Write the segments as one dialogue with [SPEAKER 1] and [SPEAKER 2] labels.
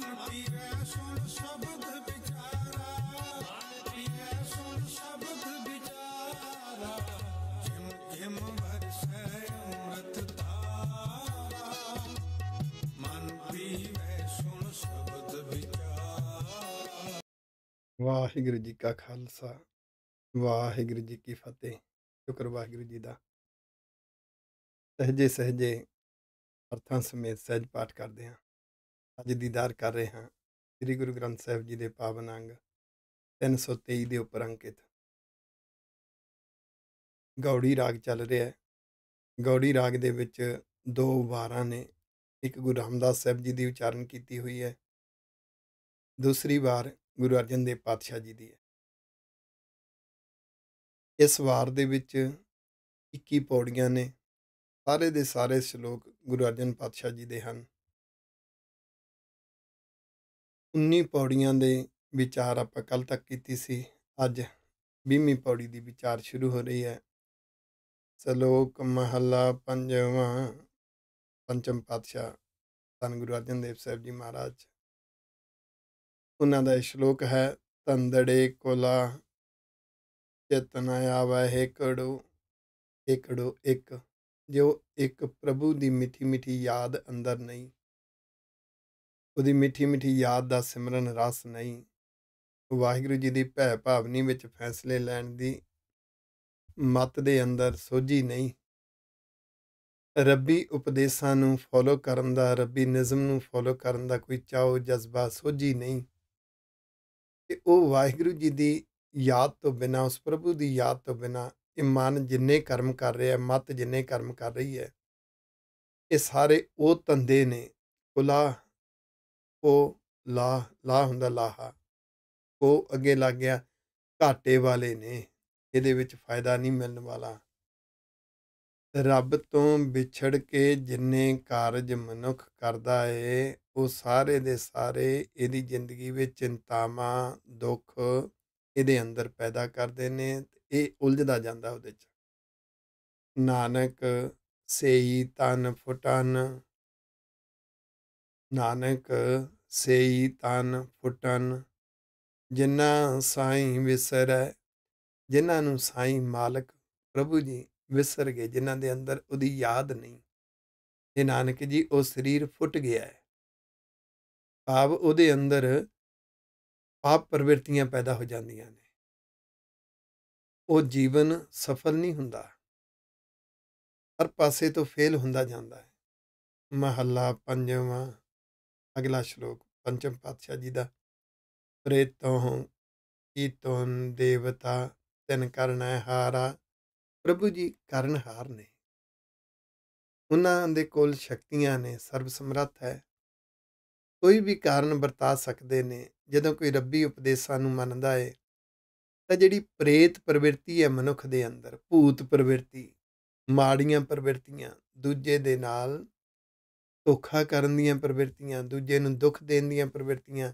[SPEAKER 1] ਮਨ ਪੀਵੈ ਸੁਣ ਸ਼ਬਦ ਵਿਚਾਰਾ ਮਨ ਪੀਵੈ ਸੁਣ ਸ਼ਬਦ ਵਿਚਾਰਾ ਜਿਮ ਜਿਮ ਵਰਸੈ ਅੰਮ੍ਰਿਤ ਧਾਰਾ ਮਨ ਪੀਵੈ ਸੁਣ ਸ਼ਬਦ ਵਿਚਾਰਾ
[SPEAKER 2] ਵਾਹਿਗੁਰੂ ਜੀ ਕਾ ਖਾਲਸਾ, ਵਾਹਿਗੁਰੂ ਜੀ ਕੀ ਫਤਿਹ, ਸ਼ੁਕਰ ਵਾਹਿਗੁਰੂ ਜੀ ਦਾ। ਸਹਜੇ ਸਹਜੇ ਅਰਥਾਂ ਸਮੇਤ ਸਹਿਜ ਪਾਠ ਕਰਦੇ ਹਾਂ। ਅੱਜ ਦੀਦਾਰ ਕਰ ਰਹੇ ਹਾਂ। ਸ੍ਰੀ ਗੁਰੂ ਗ੍ਰੰਥ ਸਾਹਿਬ ਜੀ ਦੇ ਪਾਵਨ ਅੰਗ 323 ਦੇ ਉੱਪਰ ਅੰਕਿਤ। ਗੌੜੀ ਰਾਗ ਚੱਲ ਰਿਹਾ ਹੈ। ਗੌੜੀ ਰਾਗ ਦੇ ਵਿੱਚ ਦੋ ਵਾਰਾਂ ਨੇ ਇੱਕ ਗੁਰੂ ਰਾਮਦਾਸ ਸਾਹਿਬ ਜੀ ਦੀ ਉਚਾਰਨ ਕੀਤੀ ਹੋਈ ਹੈ। ਦੂਸਰੀ ਵਾਰ ਗੁਰੂ ਅਰਜਨ ਦੇਵ ਪਾਤਸ਼ਾਹ ਜੀ ਦੀ ਹੈ। ਇਸ ਵਾਰ ਦੇ ਵਿੱਚ 21 ਪੌੜੀਆਂ ਨੇ। ਸਾਰੇ ਦੇ ਸਾਰੇ ਸ਼ਲੋਕ ਗੁਰੂ ਅਰਜਨ ਪਾਤਸ਼ਾਹ ਜੀ ਦੇ ਹਨ। 19 ਪੌੜੀਆਂ ਦੇ ਵਿਚਾਰ ਆਪਾਂ ਕੱਲ ਤੱਕ ਕੀਤੀ ਸੀ, ਅੱਜ 20ਵੀਂ ਪੌੜੀ ਦੀ ਵਿਚਾਰ ਸ਼ੁਰੂ ਹੋ ਰਹੀ ਹੈ। ਸ਼ਲੋਕ ਮਹੱਲਾ ਪੰਜਵਾਂ, ਪੰਚਮ ਪਾਤਸ਼ਾਹ ਧੰਨ ਗੁਰੂ ਅਰਜਨ ਦੇਵ ਸਾਹਿਬ ਜੀ ਮਹਾਰਾਜ। ਉਹਨਾਂ ਦਾ ਇਹ ਸ਼ਲੋਕ ਹੈ, ਤੰਦੜੇ ਕੋਲਾ ਚੇਤਨਾ ਆਵੈ ਏਕੜੋ ਏਕੜੋ ਇੱਕ, ਜੋ ਇੱਕ ਪ੍ਰਭੂ ਦੀ ਮਿੱਠੀ ਮਿੱਠੀ ਯਾਦ ਅੰਦਰ ਨਹੀਂ ਉਹਦੀ ਮਿੱਠੀ ਮਿੱਠੀ ਯਾਦ ਦਾ ਸਿਮਰਨ ਰਸ ਨਹੀਂ। ਵਾਹਿਗੁਰੂ ਜੀ ਦੀ ਭੈ ਭਾਵਨੀ ਵਿੱਚ ਫੈਸਲੇ ਲੈਣ ਦੀ ਮਤ ਦੇ ਅੰਦਰ ਸੋਝੀ ਨਹੀਂ। ਰੱਬੀ ਉਪਦੇਸ਼ਾਂ ਨੂੰ ਫੋਲੋ ਕਰਨ ਦਾ, ਰੱਬੀ ਨਿਜ਼ਮ ਨੂੰ ਫੋਲੋ ਕਰਨ ਦਾ ਕੋਈ ਚਾਹੋ ਜਜ਼ਬਾ ਸੋਝੀ ਨਹੀਂ। ਤੇ ਉਹ ਵਾਹਿਗੁਰੂ ਜੀ ਦੀ ਯਾਦ ਤੋਂ ਬਿਨਾ, ਉਸ ਪ੍ਰਭੂ ਦੀ ਯਾਦ ਤੋਂ ਬਿਨਾ, ਇਹ ਮਨ ਜਿੰਨੇ ਕਰਮ ਕਰ ਰਿਹਾ, ਮਤ ਜਿੰਨੇ ਕਰਮ ਕਰ ਰਹੀ ਹੈ, ਇਹ ਸਾਰੇ ਉਹ ਧੰਦੇ ਨੇ ਕੁਲਾ ਉਹ ਲਾ ਲਾ ਹੁੰਦਾ ਲਾਹਾ। ਉਹ ਅੱਗੇ ਲੱਗ ਗਿਆ, ਘਾਟੇ ਵਾਲੇ ਨੇ, ਇਹਦੇ ਵਿੱਚ ਫਾਇਦਾ ਨਹੀਂ ਮਿਲਣ ਵਾਲਾ। ਰੱਬ ਤੋਂ ਵਿਛੜ ਕੇ ਜਿੰਨੇ ਕਾਰਜ ਮਨੁੱਖ ਕਰਦਾ ਏ, ਉਹ ਸਾਰੇ ਦੇ ਸਾਰੇ ਇਹਦੀ ਜ਼ਿੰਦਗੀ ਵਿੱਚ ਚਿੰਤਾਵਾਂ, ਦੁੱਖ ਇਹਦੇ ਅੰਦਰ ਪੈਦਾ ਕਰਦੇ ਨੇ ਇਹ ਉਲਝਦਾ ਜਾਂਦਾ ਉਹਦੇ ਚ। ਨਾਨਕ, ਸੇਈ ਤਨ ਫੁਟਨ ਨਾਨਕ ਸੇਈ ਤਨ ਫੁਟਨ ਜਿਨ੍ਹਾਂ ਸਾਈਂ ਵਿਸਰੈ ਜਿਨ੍ਹਾਂ ਨੂੰ ਸਾਈਂ ਮਾਲਕ ਪ੍ਰਭੂ ਜੀ ਵਿਸਰ ਗਏ ਜਿਨ੍ਹਾਂ ਦੇ ਅੰਦਰ ਉਹਦੀ ਯਾਦ ਨਹੀਂ। ਇਹ ਨਾਨਕ ਜੀ, ਉਹ ਸਰੀਰ ਫੁੱਟ ਗਿਆ ਹੈ। ਭਾਵ ਉਹਦੇ ਅੰਦਰ ਪਾਪ ਪ੍ਰਵਿਰਤੀਆਂ ਪੈਦਾ ਹੋ ਜਾਂਦੀਆਂ ਨੇ। ਉਹ ਜੀਵਨ ਸਫਲ ਨਹੀਂ ਹੁੰਦਾ। ਹਰ ਪਾਸੇ ਤੋਂ ਫੇਲ ਹੁੰਦਾ ਜਾਂਦਾ ਹੈ। ਮਹੱਲਾ ਪੰਜਵਾਂ ਅਗਲਾ ਸ਼ਲੋਕ, ਪੰਚਮ ਪਾਤਸ਼ਾਹ ਜੀ ਦਾ, ਪ੍ਰੇਤੋਂ ਕੀਤੋਂ ਦੇਵਤਾ ਤਿਨ ਕਰਨਾ ਹਾਰਾ। ਪ੍ਰਭੂ ਜੀ ਕਰਨਹਾਰ ਨੇ। ਉਹਨਾਂ ਦੇ ਕੋਲ ਸ਼ਕਤੀਆਂ ਨੇ, ਸਰਬ ਸਮਰੱਥ ਹੈ। ਕੋਈ ਵੀ ਕਾਰਨ ਵਰਤਾ ਸਕਦੇ ਨੇ, ਜਦੋਂ ਕੋਈ ਰੱਬੀ ਉਪਦੇਸ਼ਾਂ ਨੂੰ ਮੰਨਦਾ ਏ, ਤਾਂ ਜਿਹੜੀ ਪ੍ਰੇਤ ਪ੍ਰਵਿਰਤੀ ਹੈ ਮਨੁੱਖ ਦੇ ਅੰਦਰ, ਭੂਤ ਪ੍ਰਵਿਰਤੀ, ਮਾੜੀਆਂ ਪ੍ਰਵਿਰਤੀਆਂ, ਦੂਜੇ ਦੇ ਨਾਲ ਧੋਖਾ ਕਰਨ ਦੀਆਂ ਪ੍ਰਵਿਰਤੀਆਂ, ਦੂਜੇ ਨੂੰ ਦੁੱਖ ਦੇਣ ਦੀਆਂ ਪ੍ਰਵਿਰਤੀਆਂ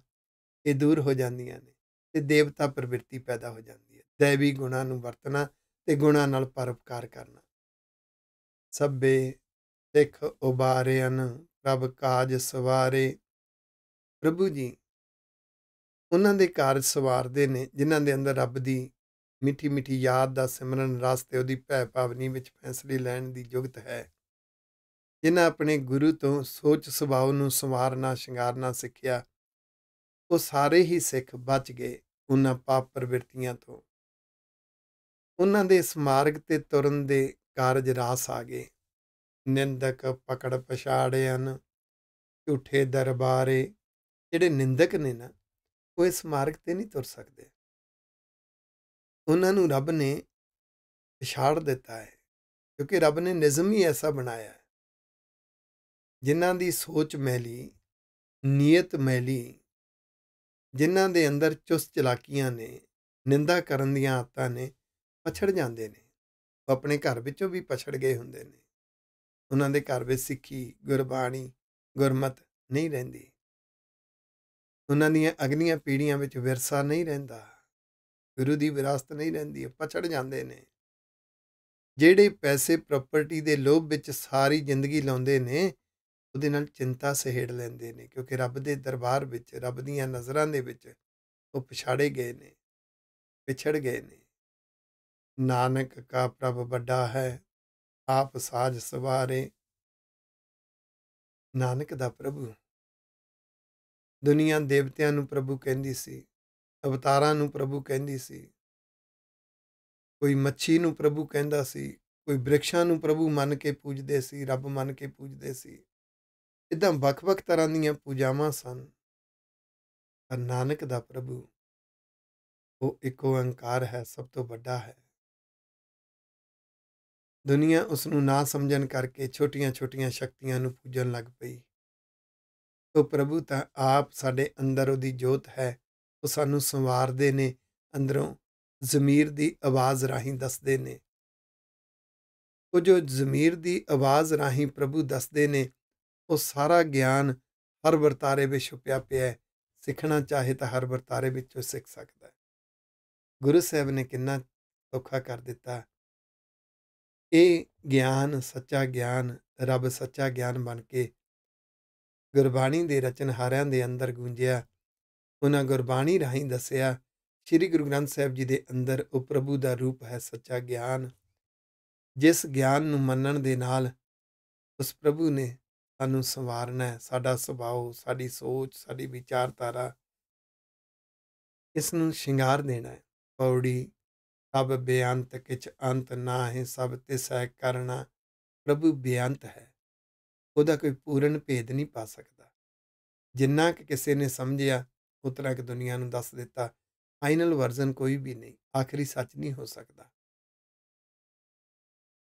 [SPEAKER 2] ਇਹ ਦੂਰ ਹੋ ਜਾਂਦੀਆਂ ਨੇ ਤੇ ਦੇਵਤਾ ਪ੍ਰਵਿਰਤੀ ਪੈਦਾ ਹੋ ਜਾਂਦੀ ਹੈ। ਦੇਵੀ ਗੁਣਾ ਨੂੰ ਵਰਤਣਾ ਤੇ ਗੁਣਾ ਨਾਲ ਪਰਉਪਕਾਰ ਕਰਨਾ। ਸਭੇ ਸਿੱਖ ਉਬਾਰਿਆਨ ਪ੍ਰਭ ਕਾਜ ਸਵਾਰੇ। ਪ੍ਰਭੂ ਜੀ, ਉਹਨਾਂ ਦੇ ਕਾਰਜ ਸਵਾਰਦੇ ਨੇ, ਜਿਨ੍ਹਾਂ ਦੇ ਅੰਦਰ ਰੱਬ ਦੀ ਮਿੱਠੀ ਮਿੱਠੀ ਯਾਦ ਦਾ ਸਿਮਰਨ ਰਸ ਤੇ ਉਹਦੀ ਭੈ ਭਾਵਨੀ ਵਿੱਚ ਫੈਸਲੇ ਲੈਣ ਦੀ ਯੁਗਤ ਹੈ। ਜਿਨ੍ਹਾਂ ਆਪਣੇ ਗੁਰੂ ਤੋਂ ਸੋਚ ਸੁਭਾਅ ਨੂੰ ਸੰਵਾਰਨਾ, ਸ਼ਿੰਗਾਰਨਾ ਸਿੱਖਿਆ, ਉਹ ਸਾਰੇ ਹੀ ਸਿੱਖ ਬਚ ਗਏ ਉਹਨਾਂ ਪਾਪ ਪ੍ਰਵਿਰਤੀਆਂ ਤੋਂ। ਉਹਨਾਂ ਦੇ ਇਸ ਮਾਰਗ ਤੇ ਤੁਰਨ ਦੇ ਕਾਰਜ ਰਾਸ ਆ ਗਏ। ਨਿੰਦਕ ਪਕੜ ਪਛਾੜਿਆਨ ਝੂਠੇ ਦਰਬਾਰੇ, ਜਿਹੜੇ ਨਿੰਦਕ ਨੇ ਨਾ, ਉਹ ਇਸ ਮਾਰਗ ਤੇ ਨਹੀਂ ਤੁਰ ਸਕਦੇ। ਉਹਨਾਂ ਨੂੰ ਰੱਬ ਨੇ ਪਛਾੜ ਦਿੱਤਾ ਹੈ, ਕਿਉਂਕਿ ਰੱਬ ਨੇ ਨਿਜ਼ਮ ਹੀ ਐਸਾ ਬਣਾਇਆ ਹੈ। ਜਿਨ੍ਹਾਂ ਦੀ ਸੋਚ ਮੈਲੀ ਨੀਅਤ ਮੈਲੀ ਜਿਨ੍ਹਾਂ ਦੇ ਅੰਦਰ ਚੁਸਤ ਚਲਾਕੀਆਂ ਨੇ, ਨਿੰਦਾ ਕਰਨ ਦੀਆਂ ਆਦਤਾਂ ਨੇ, ਪਛੜ ਜਾਂਦੇ ਨੇ। ਉਹ ਆਪਣੇ ਘਰ ਵਿੱਚੋਂ ਵੀ ਪਛੜ ਗਏ ਹੁੰਦੇ ਨੇ। ਉਹਨਾਂ ਦੇ ਘਰ ਵਿੱਚ ਸਿੱਖੀ, ਗੁਰਬਾਣੀ, ਗੁਰਮਤ ਨਹੀਂ ਰਹਿੰਦੀ। ਉਹਨਾਂ ਦੀਆਂ ਅਗਲੀਆਂ ਪੀੜ੍ਹੀਆਂ ਵਿੱਚ ਵਿਰਸਾ ਨਹੀਂ ਰਹਿੰਦਾ। ਗੁਰੂ ਦੀ ਵਿਰਾਸਤ ਨਹੀਂ ਰਹਿੰਦੀ ਪਛੜ ਜਾਂਦੇ ਨੇ। ਜਿਹੜੇ ਪੈਸੇ ਪ੍ਰਾਪਰਟੀ ਦੇ ਲੋਭ ਵਿੱਚ ਸਾਰੀ ਜ਼ਿੰਦਗੀ ਲਾਉਂਦੇ ਨੇ ਉਹਦੇ ਨਾਲ ਚਿੰਤਾ ਸਹੇੜ ਲੈਂਦੇ ਨੇ, ਕਿਉਂਕਿ ਰੱਬ ਦੇ ਦਰਬਾਰ ਵਿੱਚ, ਰੱਬ ਦੀਆਂ ਨਜ਼ਰਾਂ ਦੇ ਵਿੱਚ ਉਹ ਪਛਾੜੇ ਗਏ ਨੇ ਵਿਛੜ ਗਏ ਨੇ। ਨਾਨਕ ਕਾ ਪ੍ਰਭ ਵੱਡਾ ਹੈ, ਆਪ ਸਾਜ ਸਵਾਰੇ। ਨਾਨਕ ਦਾ ਪ੍ਰਭੂ। ਦੁਨੀਆ ਦੇਵਤਿਆਂ ਨੂੰ ਪ੍ਰਭੂ ਕਹਿੰਦੀ ਸੀ, ਅਵਤਾਰਾਂ ਨੂੰ ਪ੍ਰਭੂ ਕਹਿੰਦੀ ਸੀ। ਕੋਈ ਮੱਛੀ ਨੂੰ ਪ੍ਰਭੂ ਕਹਿੰਦਾ ਸੀ, ਕੋਈ ਬ੍ਰਿਕਸ਼ਾਂ ਨੂੰ ਪ੍ਰਭੂ ਮੰਨ ਕੇ ਪੂਜਦੇ ਸੀ, ਰੱਬ ਮੰਨ ਕੇ ਪੂਜਦੇ ਸੀ। ਇਦਾਂ ਵੱਖ-ਵੱਖ ਤਰ੍ਹਾਂ ਦੀਆਂ ਪੂਜਾਵਾਂ ਸਨ। ਪਰ ਨਾਨਕ ਦਾ ਪ੍ਰਭੂ, ਉਹ ਇੱਕ ਓੰਕਾਰ ਹੈ, ਸਭ ਤੋਂ ਵੱਡਾ ਹੈ। ਦੁਨੀਆ ਉਸ ਨੂੰ ਨਾ ਸਮਝਣ ਕਰਕੇ ਛੋਟੀਆਂ-ਛੋਟੀਆਂ ਸ਼ਕਤੀਆਂ ਨੂੰ ਪੂਜਣ ਲੱਗ ਪਈ। ਉਹ ਪ੍ਰਭੂ ਤਾਂ ਆਪ ਸਾਡੇ ਅੰਦਰ ਉਹਦੀ ਜੋਤ ਹੈ, ਉਹ ਸਾਨੂੰ ਸੰਵਾਰਦੇ ਨੇ, ਅੰਦਰੋਂ ਜ਼ਮੀਰ ਦੀ ਆਵਾਜ਼ ਰਾਹੀਂ ਦੱਸਦੇ ਨੇ। ਉਹ ਜੋ ਜ਼ਮੀਰ ਦੀ ਆਵਾਜ਼ ਰਾਹੀਂ ਪ੍ਰਭੂ ਦੱਸਦੇ ਨੇ ਉਹ ਸਾਰਾ ਗਿਆਨ ਹਰ ਵਰਤਾਰੇ ਵਿੱਚ ਛੁਪਿਆ ਪਿਆ ਹੈ। ਸਿੱਖਣਾ ਚਾਹੇ ਤਾਂ ਹਰ ਵਰਤਾਰੇ ਵਿੱਚੋਂ ਸਿੱਖ ਸਕਦਾ ਹੈ। ਗੁਰੂ ਸਾਹਿਬ ਨੇ ਕਿੰਨਾ ਔਖਾ ਕਰ ਦਿੱਤਾ। ਇਹ ਗਿਆਨ ਸੱਚਾ ਗਿਆਨ, ਰੱਬ ਸੱਚਾ ਗਿਆਨ ਬਣ ਕੇ ਗੁਰਬਾਣੀ ਦੇ ਰਚਨਹਾਰਿਆਂ ਦੇ ਅੰਦਰ ਗੂੰਜਿਆ। ਉਹਨਾਂ ਗੁਰਬਾਣੀ ਰਾਹੀਂ ਦੱਸਿਆ, ਸ੍ਰੀ ਗੁਰੂ ਗ੍ਰੰਥ ਸਾਹਿਬ ਜੀ ਦੇ ਅੰਦਰ ਉਹ ਪ੍ਰਭੂ ਦਾ ਰੂਪ ਹੈ ਸੱਚਾ ਗਿਆਨ। ਜਿਸ ਗਿਆਨ ਨੂੰ ਮੰਨਣ ਦੇ ਨਾਲ ਉਸ ਪ੍ਰਭੂ ਨੇ ਸਾਨੂੰ ਸੰਵਾਰਨਾ ਹੈ, ਸਾਡਾ ਸੁਭਾਅ, ਸਾਡੀ ਸੋਚ, ਸਾਡੀ ਵਿਚਾਰਧਾਰਾ। ਇਸ ਨੂੰ ਸ਼ਿੰਗਾਰ ਦੇਣਾ ਹੈ। ਪੌੜੀ ਸਭ ਬੇਅੰਤ ਕਿਛ ਅੰਤ ਨਾ ਹੈ, ਸਭ ਤੇ ਸਹਿ ਕਰਨਾ ਪ੍ਰਭੂ ਬੇਅੰਤ ਹੈ। ਉਹਦਾ ਕੋਈ ਪੂਰਨ ਭੇਦ ਨਹੀਂ ਪਾ ਸਕਦਾ। ਜਿੰਨਾ ਕਿ ਕਿਸੇ ਨੇ ਸਮਝਿਆ, ਉਤਨਾ ਕਿ ਦੁਨੀਆ ਨੂੰ ਦੱਸ ਦਿੱਤਾ। ਫਾਈਨਲ ਵਰਜ਼ਨ ਕੋਈ ਵੀ ਨਹੀਂ, ਆਖਰੀ ਸੱਚ ਨਹੀਂ ਹੋ ਸਕਦਾ।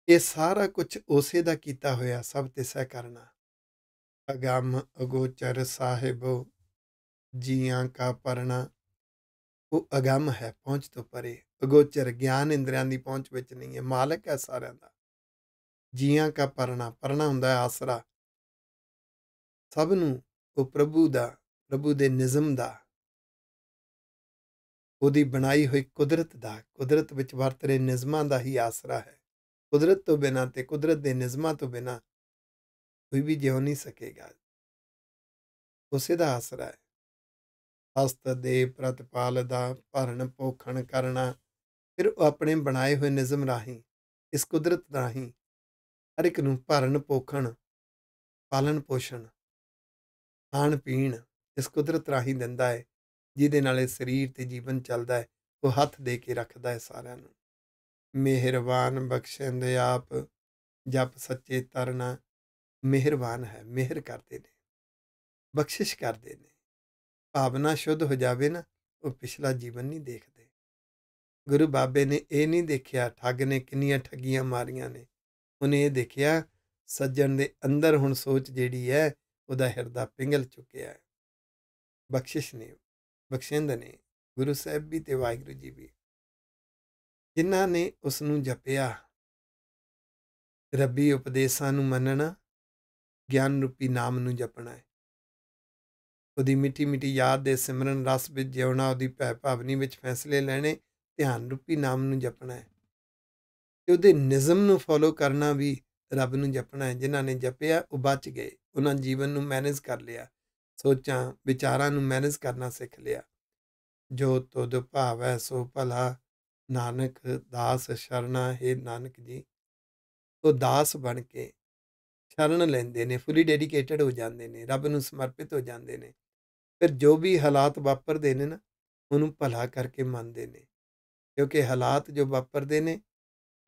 [SPEAKER 2] ਇਹ ਸਾਰਾ ਕੁਝ ਉਸੇ ਦਾ ਕੀਤਾ ਹੋਇਆ, ਸਭ ਤੇ ਸਹਿ ਕਰਨਾ। ਅਗੰਮ ਅਗੋਚਰ ਸਾਹਿਬ, ਜੀਆਂ ਕਾ ਪਰਣਾ। ਉਹ ਅਗੰਮ ਹੈ, ਪਹੁੰਚ ਤੋਂ ਪਰੇ। ਅਗੋਚਰ ਗਿਆਨ ਇੰਦਰੀਆਂ ਦੀ ਪਹੁੰਚ ਵਿੱਚ ਨਹੀਂ ਹੈ, ਮਾਲਕ ਹੈ ਸਾਰਿਆਂ ਦਾ। ਜੀਆਂ ਕਾ ਪਰਣਾ ਪਰਣਾ ਹੁੰਦਾ ਹੈ ਆਸਰਾ। ਸਭ ਨੂੰ ਉਹ ਪ੍ਰਭੂ ਦਾ, ਪ੍ਰਭੂ ਦੇ ਨਿਜ਼ਮ ਦਾ। ਉਹਦੀ ਬਣਾਈ ਹੋਈ ਕੁਦਰਤ ਦਾ, ਕੁਦਰਤ ਵਿੱਚ ਵਰਤ ਰਹੇ ਨਿਜ਼ਮਾਂ ਦਾ ਹੀ ਆਸਰਾ ਹੈ। ਕੁਦਰਤ ਤੋਂ ਬਿਨਾ ਤੇ ਕੁਦਰਤ ਦੇ ਨਿਜ਼ਮਾਂ ਤੋਂ ਬਿਨਾ ਕੋਈ ਵੀ ਜਿਉ ਨਹੀਂ ਸਕੇਗਾ ਉਸੇ ਦਾ ਆਸਰਾ ਹੈ ਹਸਤ ਦੇ ਪ੍ਰਤਪਾਲ ਦਾ ਭਰਨ ਪੋਖਣ ਕਰਨਾ ਫਿਰ ਉਹ ਆਪਣੇ ਬਣਾਏ ਹੋਏ ਨਿਜ਼ਮ ਰਾਹੀਂ ਇਸ ਕੁਦਰਤ ਰਾਹੀਂ ਹਰ ਇੱਕ ਨੂੰ ਭਰਨ ਪੋਖਣ ਪਾਲਣ ਪੋਸ਼ਣ ਖਾਣ ਪੀਣ ਇਸ ਕੁਦਰਤ ਰਾਹੀਂ ਦਿੰਦਾ ਹੈ ਜਿਹਦੇ ਨਾਲ ਇਹ ਸਰੀਰ ਤੇ ਜੀਵਨ ਚੱਲਦਾ ਹੈ ਉਹ ਹੱਥ ਦੇ ਕੇ ਰੱਖਦਾ ਹੈ ਸਾਰਿਆਂ ਨੂੰ ਮਿਹਰਬਾਨ ਬਖਸ਼ਿੰਦੇ ਆਪ ਜਪ ਸੱਚੇ ਤਰਨਾ ਮਿਹਰਬਾਨ ਹੈ, ਮਿਹਰ ਕਰਦੇ ਨੇ। ਬਖਸ਼ਿਸ਼ ਕਰਦੇ ਨੇ। ਭਾਵਨਾ ਸ਼ੁੱਧ ਹੋ ਜਾਵੇ ਨਾ, ਉਹ ਪਿਛਲਾ ਜੀਵਨ ਨਹੀਂ ਦੇਖਦੇ। ਗੁਰੂ ਬਾਬੇ ਨੇ ਇਹ ਨਹੀਂ ਦੇਖਿਆ, ਠੱਗ ਨੇ ਕਿੰਨੀਆਂ ਠੱਗੀਆਂ ਮਾਰੀਆਂ ਨੇ। ਉਹਨੇ ਇਹ ਦੇਖਿਆ, ਸੱਜਣ ਦੇ ਅੰਦਰ ਹੁਣ ਸੋਚ ਜਿਹੜੀ ਹੈ, ਉਹਦਾ ਹਿਰਦਾ ਪਿੰਗਲ ਚੁੱਕਿਆ ਹੈ। ਬਖਸ਼ਿਸ਼ ਨੇ, ਬਖਸ਼ਿੰਦ ਨੇ, ਗੁਰੂ ਸਾਹਿਬ ਵੀ ਤੇ ਵਾਹਿਗੁਰੂ ਜੀ ਵੀ। ਜਿਨ੍ਹਾਂ ਨੇ ਉਸ ਨੂੰ ਜਪਿਆ, ਰੱਬੀ ਉਪਦੇਸ਼ਾਂ ਨੂੰ ਮੰਨਣਾ ਗਿਆਨ ਰੂਪੀ ਨਾਮ ਨੂੰ ਜਪਣਾ ਹੈ। ਉਹਦੀ ਮਿੱਠੀ ਮਿੱਠੀ ਯਾਦ ਦੇ ਸਿਮਰਨ ਰਸ ਵਿੱਚ ਜਿਉਣਾ, ਉਹਦੀ ਭੈ ਭਾਵਨੀ ਵਿੱਚ ਫੈਸਲੇ ਲੈਣੇ, ਧਿਆਨ ਰੂਪੀ ਨਾਮ ਨੂੰ ਜਪਣਾ ਹੈ। ਤੇ ਉਹਦੇ ਨਿਜ਼ਮ ਨੂੰ ਫੋਲੋ ਕਰਨਾ ਵੀ ਰੱਬ ਨੂੰ ਜਪਣਾ ਹੈ। ਜਿਨ੍ਹਾਂ ਨੇ ਜਪਿਆ, ਉਹ ਬਚ ਗਏ। ਉਹਨਾਂ ਜੀਵਨ ਨੂੰ ਮੈਨੇਜ ਕਰ ਲਿਆ। ਸੋਚਾਂ, ਵਿਚਾਰਾਂ ਨੂੰ ਮੈਨੇਜ ਕਰਨਾ ਸਿੱਖ ਲਿਆ। ਜੋ ਤੁਧ ਭਾਵੈ, ਸੋ ਭਲਾ। ਨਾਨਕ ਦਾਸ ਸ਼ਰਣਾ ਹੈ ਨਾਨਕ ਜੀ। ਉਹ ਦਾਸ ਬਣ ਕੇ ਸ਼ਰਨ ਲੈਂਦੇ ਨੇ ਫੁੱਲੀ ਡੈਡੀਕੇਟਡ ਹੋ ਜਾਂਦੇ ਨੇ, ਰੱਬ ਨੂੰ ਸਮਰਪਿਤ ਹੋ ਜਾਂਦੇ ਨੇ। ਫਿਰ ਜੋ ਵੀ ਹਾਲਾਤ ਵਾਪਰਦੇ ਨੇ ਨਾ, ਉਹਨੂੰ ਭਲਾ ਕਰਕੇ ਮੰਨਦੇ ਨੇ। ਕਿਉਂਕਿ ਹਾਲਾਤ ਜੋ ਵਾਪਰਦੇ ਨੇ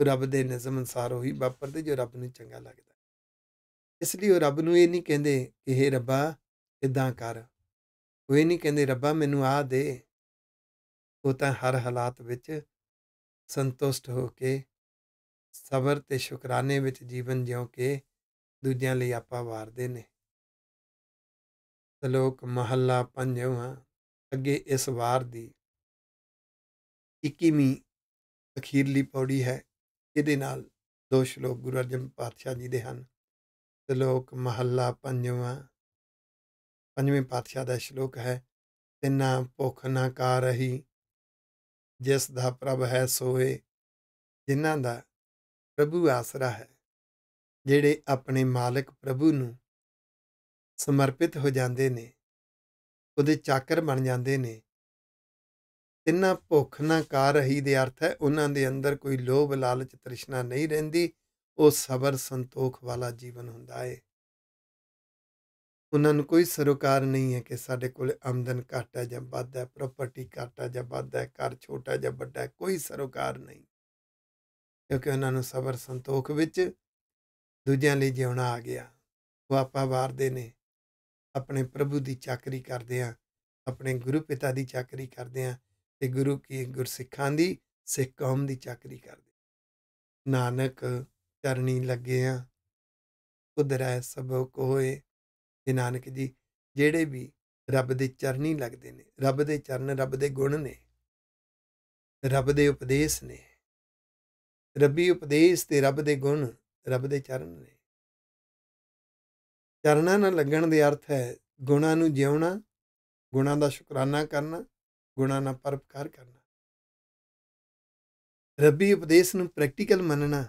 [SPEAKER 2] ਰੱਬ ਦੇ ਨਿਯਮ ਅਨਸਾਰ ਉਹੀ ਵਾਪਰਦੇ ਜੋ ਰੱਬ ਨੂੰ ਚੰਗਾ ਲੱਗਦਾ। ਇਸ ਲਈ ਉਹ ਰੱਬ ਨੂੰ ਇਹ ਨਹੀਂ ਕਹਿੰਦੇ ਕਿ हे ਰੱਬਾ ਇਦਾਂ ਕਰ। ਉਹ ਇਹ ਨਹੀਂ ਕਹਿੰਦੇ, ਰੱਬਾ, ਮੈਨੂੰ ਆ ਦੇ। ਉਹ ਤਾਂ ਹਰ ਹਾਲਾਤ ਵਿੱਚ ਸੰਤੁਸ਼ਟ ਹੋ ਕੇ, ਸਬਰ ਤੇ ਸ਼ੁਕਰਾਨੇ ਵਿੱਚ ਜੀਵਨ ਜਿਉ ਕੇ ਦੂਜਿਆਂ ਲਈ ਆਪਾਂ ਵਾਰਦੇ ਨੇ। ਸ਼ਲੋਕ ਮਹੱਲਾ ਪੰਜਵਾਂ, ਅੱਗੇ ਇਸ ਵਾਰ ਦੀ 21ਵੀਂ ਅਖੀਰਲੀ ਪੌੜੀ ਹੈ। ਇਹਦੇ ਨਾਲ ਦੋ ਸ਼ਲੋਕ ਗੁਰੂ ਅਰਜਨ ਪਾਤਸ਼ਾਹ ਜੀ ਦੇ ਹਨ। ਸ਼ਲੋਕ ਮਹੱਲਾ ਪੰਜਵਾਂ, ਪੰਜਵੇਂ ਪਾਤਸ਼ਾਹ ਦਾ ਸ਼ਲੋਕ ਹੈ, ਤਿੰਨਾ ਭੁੱਖ ਨਾ ਕਾ ਰਹੀ, ਜਿਸ ਦਾ ਪ੍ਰਭ ਹੈ ਸੋਏ। ਜਿਨ੍ਹਾਂ ਦਾ ਪ੍ਰਭੂ ਆਸਰਾ ਹੈ ਜਿਹੜੇ ਆਪਣੇ ਮਾਲਕ ਪ੍ਰਭੂ ਨੂੰ ਸਮਰਪਿਤ ਹੋ ਜਾਂਦੇ ਨੇ, ਉਹਦੇ ਚਾਕਰ ਬਣ ਜਾਂਦੇ ਨੇ। ਤਿੰਨਾ ਭੁੱਖ, ਨਾ ਕਰ ਰਹੀ ਦੇ ਅਰਥ ਹੈ, ਉਹਨਾਂ ਦੇ ਅੰਦਰ ਕੋਈ ਲੋਭ, ਲਾਲਚ, ਤ੍ਰਿਸ਼ਨਾ ਨਹੀਂ ਰਹਿੰਦੀ, ਉਹ ਸਬਰ, ਸੰਤੋਖ ਵਾਲਾ ਜੀਵਨ ਹੁੰਦਾ ਹੈ ਉਹਨਾਂ ਨੂੰ ਕੋਈ ਸਰੋਕਾਰ ਨਹੀਂ ਹੈ ਕਿ ਸਾਡੇ ਕੋਲ ਆਮਦਨ ਘੱਟ ਹੈ ਜਾਂ ਵੱਧ ਹੈ ਪ੍ਰਾਪਰਟੀ ਘੱਟ ਹੈ ਜਾਂ ਵੱਧ ਹੈ, ਘਰ ਛੋਟਾ ਜਾਂ ਵੱਡਾ, ਕੋਈ ਸਰੋਕਾਰ ਨਹੀਂ। ਕਿਉਂਕਿ ਉਹਨਾਂ ਨੂੰ ਸਬਰ, ਸੰਤੋਖ ਵਿੱਚ ਦੂਜਿਆਂ ਲਈ ਜਿਉਣਾ ਆ ਗਿਆ। ਉਹ ਆਪਾ ਵਾਰਦੇ ਨੇ। ਆਪਣੇ ਪ੍ਰਭੂ ਦੀ ਚਾਕਰੀ ਕਰਦੇ ਆ ਆਪਣੇ ਗੁਰੂ ਪਿਤਾ ਦੀ ਚਾਕਰੀ ਕਰਦੇ ਆ ਤੇ ਗੁਰੂ ਕੀ ਗੁਰਸਿੱਖਾਂ ਦੀ, ਸਿੱਖ ਕੌਮ ਦੀ ਚਾਕਰੀ ਕਰਦੇ ਨਾਨਕ ਚਰਣੀ ਲੱਗੇ ਆ ਉਧਰੈ ਸਭੋ ਕੋਏ। ਇਹ ਨਾਨਕ ਜੀ, ਜਿਹੜੇ ਵੀ ਰੱਬ ਦੇ ਚਰਨੀ ਲੱਗਦੇ ਨੇ, ਰੱਬ ਦੇ ਚਰਨ, ਰੱਬ ਦੇ ਗੁਣ ਨੇ, ਰੱਬ ਦੇ ਉਪਦੇਸ਼ ਨੇ, ਰੱਬੀ ਉਪਦੇਸ਼ ਤੇ ਰੱਬ ਦੇ ਗੁਣ ਰੱਬ ਦੇ ਚਰਨ ਨੇ। ਚਰਨਾਂ ਨਾਲ ਲੱਗਣ ਦੇ ਅਰਥ ਹੈ ਗੁਣਾਂ ਨੂੰ ਜਿਉਣਾ, ਗੁਣਾਂ ਦਾ ਸ਼ੁਕਰਾਨਾ ਕਰਨਾ, ਗੁਣਾਂ ਨਾਲ ਪਰਪਕਾਰ ਕਰਨਾ। ਰੱਬੀ ਉਪਦੇਸ਼ ਨੂੰ ਪ੍ਰੈਕਟੀਕਲ ਮੰਨਣਾ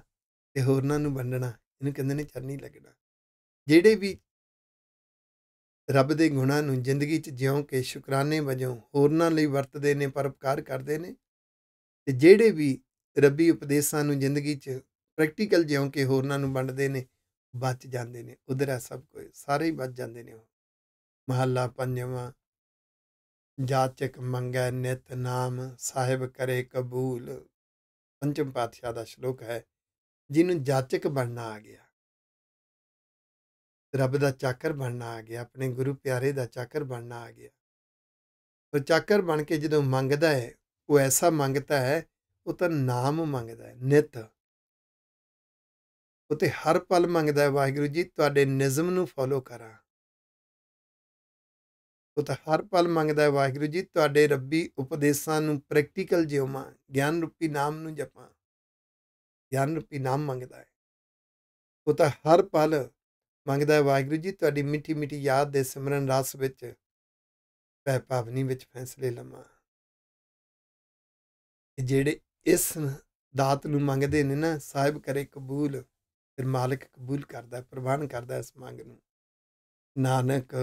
[SPEAKER 2] ਤੇ ਹੋਰਨਾਂ ਨੂੰ ਵੰਡਣਾ, ਇਹਨੂੰ ਕਹਿੰਦੇ ਨੇ ਚਰਨੀ ਲੱਗਣਾ। ਜਿਹੜੇ ਵੀ ਰੱਬ ਦੇ ਗੁਣਾਂ ਨੂੰ ਜ਼ਿੰਦਗੀ 'ਚ ਜਿਉਂ ਕੇ ਸ਼ੁਕਰਾਨੇ ਵਜੋਂ ਹੋਰਨਾਂ ਲਈ ਵਰਤਦੇ ਨੇ ਪਰਪਕਾਰ ਕਰਦੇ ਨੇ, ਤੇ ਜਿਹੜੇ ਵੀ ਰੱਬੀ ਉਪਦੇਸ਼ਾਂ ਨੂੰ ਜ਼ਿੰਦਗੀ 'ਚ ਪ੍ਰੈਕਟੀਕਲ ਜਿਉਂ ਕਿ ਹੋਰਨਾਂ ਨੂੰ ਵੰਡਦੇ ਨੇ, ਬਚ ਜਾਂਦੇ ਨੇ, ਉਧਰ ਹੈ ਸਭ ਕੋਈ ਸਾਰੇ ਹੀ ਬਚ ਜਾਂਦੇ ਨੇ ਉਹ। ਮਹੱਲਾ ਪੰਜਵਾਂ, ਜਾਚਕ ਮੰਗੈ ਨਿਤ ਨਾਮ, ਸਾਹਿਬ ਕਰੇ ਕਬੂਲ। ਪੰਚਮ ਪਾਤਸ਼ਾਹ ਦਾ ਸ਼ਲੋਕ ਹੈ, ਜਿਹਨੂੰ ਜਾਚਕ ਬਣਨਾ ਆ ਗਿਆ। ਰੱਬ ਦਾ ਚਾਕਰ ਬਣਨਾ ਆ ਗਿਆ, ਆਪਣੇ ਗੁਰੂ ਪਿਆਰੇ ਦਾ ਚਾਕਰ ਬਣਨਾ ਆ ਗਿਆ। ਉਹ ਚਾਕਰ ਬਣ ਕੇ ਜਦੋਂ ਮੰਗਦਾ ਹੈ, ਉਹ ਐਸਾ ਮੰਗਦਾ ਹੈ, ਉਹ ਤਾਂ ਨਾਮ ਮੰਗਦਾ ਹੈ, ਨਿਤ। ਉਹ ਤੇ ਹਰ ਪਲ ਮੰਗਦਾ ਹੈ ਵਾਹਿਗੁਰੂ ਜੀ, ਤੁਹਾਡੇ ਨਿਜ਼ਮ ਨੂੰ ਫੋਲੋ ਕਰਾਂ। ਉਹ ਤਾਂ ਹਰ ਪਲ ਮੰਗਦਾ ਹੈ ਵਾਹਿਗੁਰੂ ਜੀ, ਤੁਹਾਡੇ ਰੱਬੀ ਉਪਦੇਸ਼ਾਂ ਨੂੰ ਪ੍ਰੈਕਟੀਕਲ ਜਿਉਵਾਂ, ਗਿਆਨ ਰੂਪੀ ਨਾਮ ਨੂੰ ਜਪਾਂ, ਗਿਆਨ ਰੂਪੀ ਨਾਮ ਮੰਗਦਾ ਹੈ। ਉਹ ਤਾਂ ਹਰ ਪਲ ਮੰਗਦਾ ਹੈ ਵਾਹਿਗੁਰੂ ਜੀ, ਤੁਹਾਡੀ ਮਿੱਠੀ ਮਿੱਠੀ ਯਾਦ ਦੇ ਸਿਮਰਨ ਰਸ ਵਿੱਚ ਪੈ ਭਾਵਨੀ ਵਿੱਚ ਫੈਸਲੇ ਲਵਾਂ। ਜਿਹੜੇ ਇਸ ਦਾਤ ਨੂੰ ਮੰਗਦੇ ਨੇ ਨਾ, ਸਾਹਿਬ ਕਰੇ ਕਬੂਲ ਫਿਰ ਮਾਲਕ ਕਬੂਲ ਕਰਦਾ, ਪ੍ਰਵਾਨ ਕਰਦਾ ਇਸ ਮੰਗ ਨੂੰ। ਨਾਨਕ,